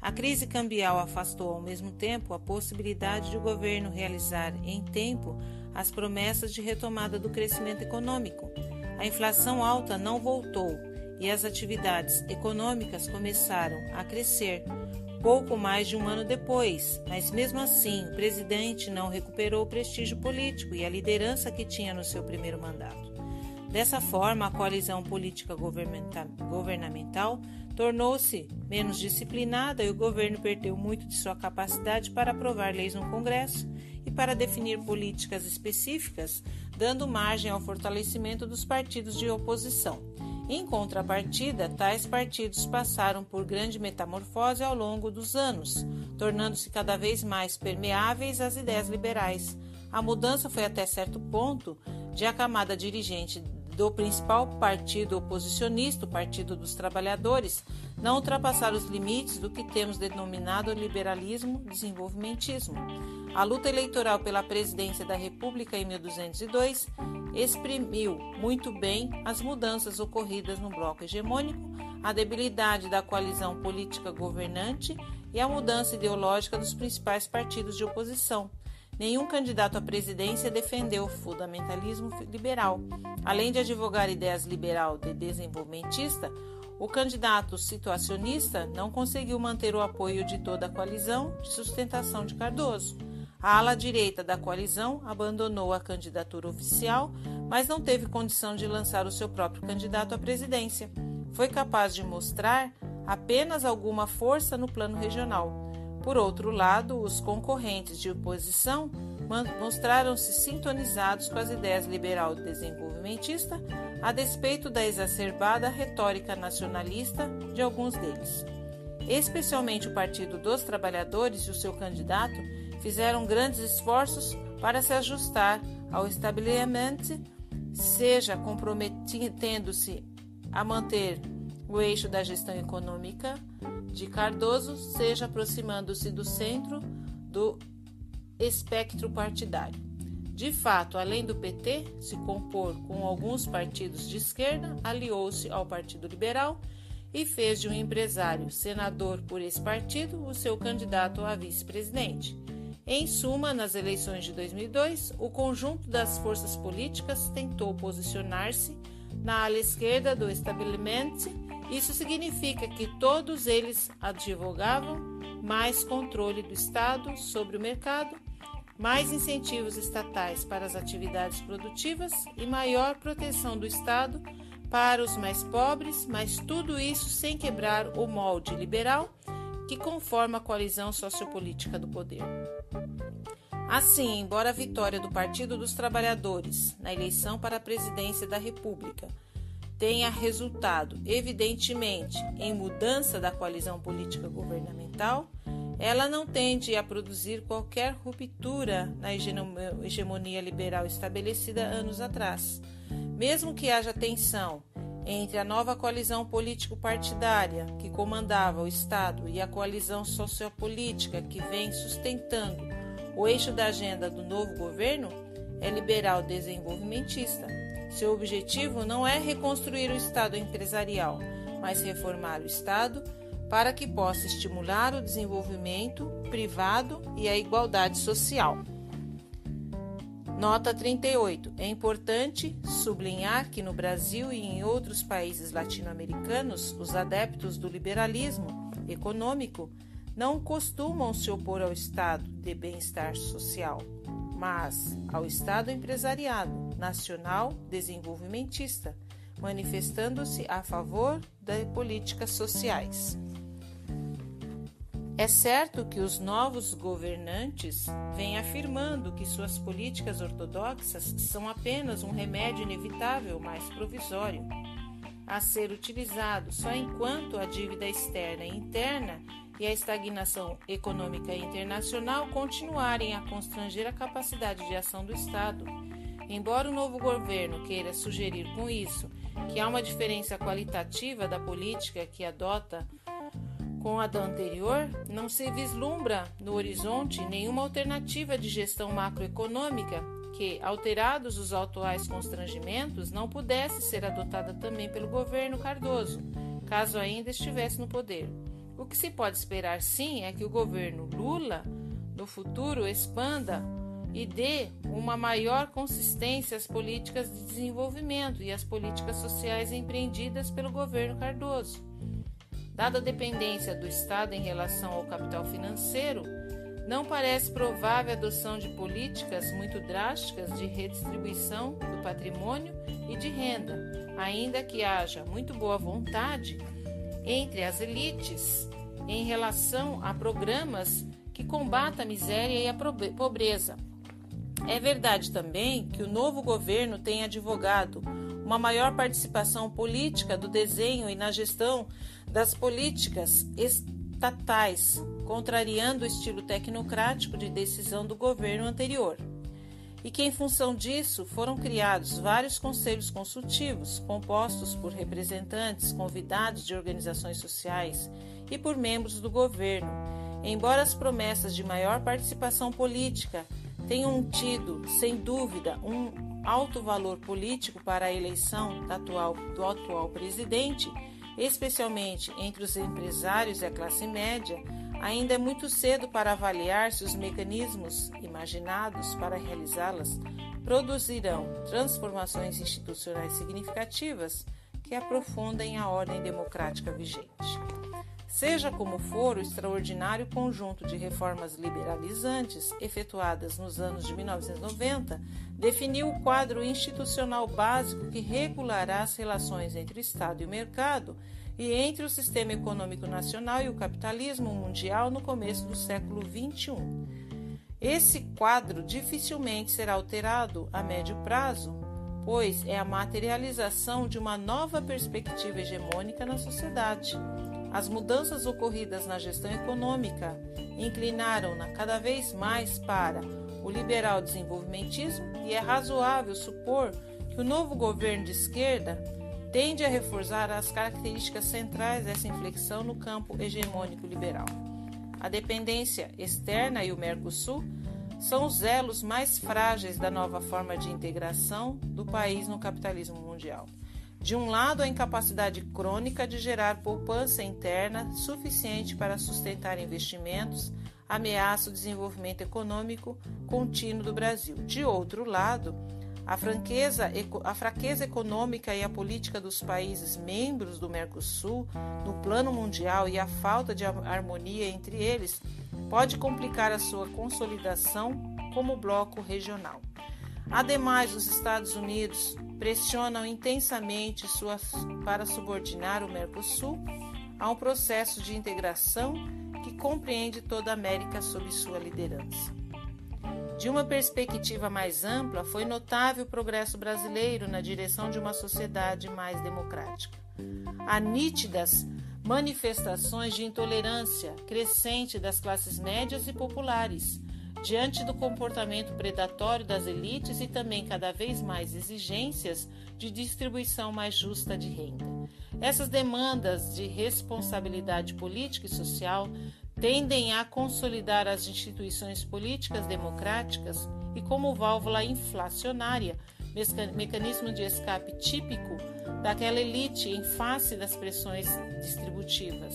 A crise cambial afastou ao mesmo tempo a possibilidade de o governo realizar em tempo as promessas de retomada do crescimento econômico. A inflação alta não voltou e as atividades econômicas começaram a crescer pouco mais de um ano depois, mas mesmo assim o presidente não recuperou o prestígio político e a liderança que tinha no seu primeiro mandato. Dessa forma, a coalizão política governamental tornou-se menos disciplinada e o governo perdeu muito de sua capacidade para aprovar leis no Congresso e para definir políticas específicas, dando margem ao fortalecimento dos partidos de oposição. Em contrapartida, tais partidos passaram por grande metamorfose ao longo dos anos, tornando-se cada vez mais permeáveis às ideias liberais. A mudança foi até certo ponto de a camada dirigente do principal partido oposicionista, o Partido dos Trabalhadores, não ultrapassar os limites do que temos denominado liberalismo desenvolvimentismo. A luta eleitoral pela presidência da República em 1202 exprimiu muito bem as mudanças ocorridas no bloco hegemônico, a debilidade da coalizão política governante e a mudança ideológica dos principais partidos de oposição. Nenhum candidato à presidência defendeu o fundamentalismo liberal. Além de advogar ideias liberal e desenvolvimentista, o candidato situacionista não conseguiu manter o apoio de toda a coalizão de sustentação de Cardoso. A ala direita da coalizão abandonou a candidatura oficial, mas não teve condição de lançar o seu próprio candidato à presidência. Foi capaz de mostrar apenas alguma força no plano regional. Por outro lado, os concorrentes de oposição mostraram-se sintonizados com as ideias liberal desenvolvimentista, a despeito da exacerbada retórica nacionalista de alguns deles. Especialmente o Partido dos Trabalhadores e o seu candidato fizeram grandes esforços para se ajustar ao estabelecimento, seja comprometendo-se a manter o eixo da gestão econômica de Cardoso, seja aproximando-se do centro do espectro partidário. De fato, além do PT se compor com alguns partidos de esquerda, aliou-se ao Partido Liberal e fez de um empresário, senador por esse partido, o seu candidato a vice-presidente. Em suma, nas eleições de 2002, o conjunto das forças políticas tentou posicionar-se na ala esquerda do estabelecimento isso significa que todos eles advogavam mais controle do Estado sobre o mercado, mais incentivos estatais para as atividades produtivas e maior proteção do Estado para os mais pobres, mas tudo isso sem quebrar o molde liberal que conforma a coalizão sociopolítica do poder. Assim, embora a vitória do Partido dos Trabalhadores na eleição para a presidência da República tenha resultado, evidentemente, em mudança da coalizão política governamental, ela não tende a produzir qualquer ruptura na hegemonia liberal estabelecida anos atrás. Mesmo que haja tensão entre a nova coalizão político-partidária que comandava o Estado e a coalizão sociopolítica que vem sustentando o eixo da agenda do novo governo, é liberal desenvolvimentista seu objetivo não é reconstruir o Estado empresarial, mas reformar o Estado para que possa estimular o desenvolvimento privado e a igualdade social. Nota 38. É importante sublinhar que no Brasil e em outros países latino-americanos, os adeptos do liberalismo econômico não costumam se opor ao estado de bem-estar social mas ao Estado empresariado nacional desenvolvimentista, manifestando-se a favor de políticas sociais. É certo que os novos governantes vêm afirmando que suas políticas ortodoxas são apenas um remédio inevitável, mas provisório, a ser utilizado só enquanto a dívida externa e interna e a estagnação econômica internacional continuarem a constranger a capacidade de ação do Estado. Embora o novo governo queira sugerir com isso que há uma diferença qualitativa da política que adota com a da anterior, não se vislumbra no horizonte nenhuma alternativa de gestão macroeconômica que, alterados os atuais constrangimentos, não pudesse ser adotada também pelo governo Cardoso, caso ainda estivesse no poder. O que se pode esperar, sim, é que o governo Lula, no futuro, expanda e dê uma maior consistência às políticas de desenvolvimento e às políticas sociais empreendidas pelo governo Cardoso. Dada a dependência do Estado em relação ao capital financeiro, não parece provável a adoção de políticas muito drásticas de redistribuição do patrimônio e de renda, ainda que haja muito boa vontade entre as elites em relação a programas que combatam a miséria e a pobreza. É verdade também que o novo governo tem advogado uma maior participação política do desenho e na gestão das políticas estatais, contrariando o estilo tecnocrático de decisão do governo anterior. E que, em função disso, foram criados vários conselhos consultivos, compostos por representantes convidados de organizações sociais e por membros do governo. Embora as promessas de maior participação política tenham tido, sem dúvida, um alto valor político para a eleição do atual, do atual presidente, especialmente entre os empresários e a classe média, ainda é muito cedo para avaliar se os mecanismos imaginados para realizá-las produzirão transformações institucionais significativas que aprofundem a ordem democrática vigente. Seja como for, o extraordinário conjunto de reformas liberalizantes efetuadas nos anos de 1990 definiu o quadro institucional básico que regulará as relações entre o Estado e o mercado e entre o sistema econômico nacional e o capitalismo mundial no começo do século XXI. Esse quadro dificilmente será alterado a médio prazo, pois é a materialização de uma nova perspectiva hegemônica na sociedade. As mudanças ocorridas na gestão econômica inclinaram-na cada vez mais para o liberal desenvolvimentismo e é razoável supor que o novo governo de esquerda tende a reforçar as características centrais dessa inflexão no campo hegemônico liberal. A dependência externa e o Mercosul são os elos mais frágeis da nova forma de integração do país no capitalismo mundial. De um lado, a incapacidade crônica de gerar poupança interna suficiente para sustentar investimentos ameaça o desenvolvimento econômico contínuo do Brasil. De outro lado, a, franqueza, a fraqueza econômica e a política dos países membros do Mercosul no plano mundial e a falta de harmonia entre eles pode complicar a sua consolidação como bloco regional. Ademais, os Estados Unidos pressionam intensamente suas, para subordinar o Mercosul a um processo de integração que compreende toda a América sob sua liderança. De uma perspectiva mais ampla, foi notável o progresso brasileiro na direção de uma sociedade mais democrática. Há nítidas manifestações de intolerância crescente das classes médias e populares diante do comportamento predatório das elites e também cada vez mais exigências de distribuição mais justa de renda. Essas demandas de responsabilidade política e social tendem a consolidar as instituições políticas democráticas e, como válvula inflacionária, mecanismo de escape típico daquela elite em face das pressões distributivas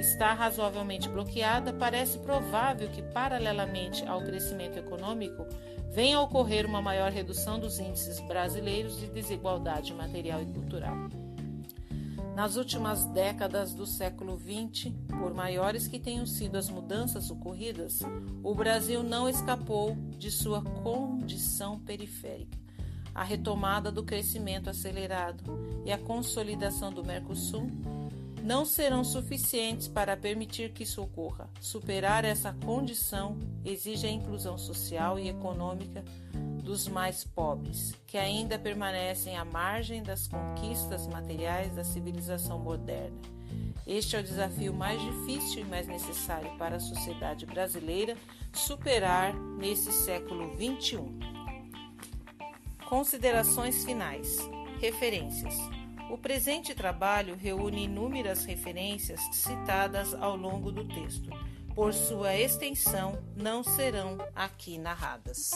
está razoavelmente bloqueada, parece provável que, paralelamente ao crescimento econômico, venha a ocorrer uma maior redução dos índices brasileiros de desigualdade material e cultural. Nas últimas décadas do século XX, por maiores que tenham sido as mudanças ocorridas, o Brasil não escapou de sua condição periférica. A retomada do crescimento acelerado e a consolidação do Mercosul não serão suficientes para permitir que isso ocorra. Superar essa condição exige a inclusão social e econômica dos mais pobres, que ainda permanecem à margem das conquistas materiais da civilização moderna. Este é o desafio mais difícil e mais necessário para a sociedade brasileira superar nesse século XXI. Considerações finais. Referências. O presente trabalho reúne inúmeras referências citadas ao longo do texto. Por sua extensão, não serão aqui narradas.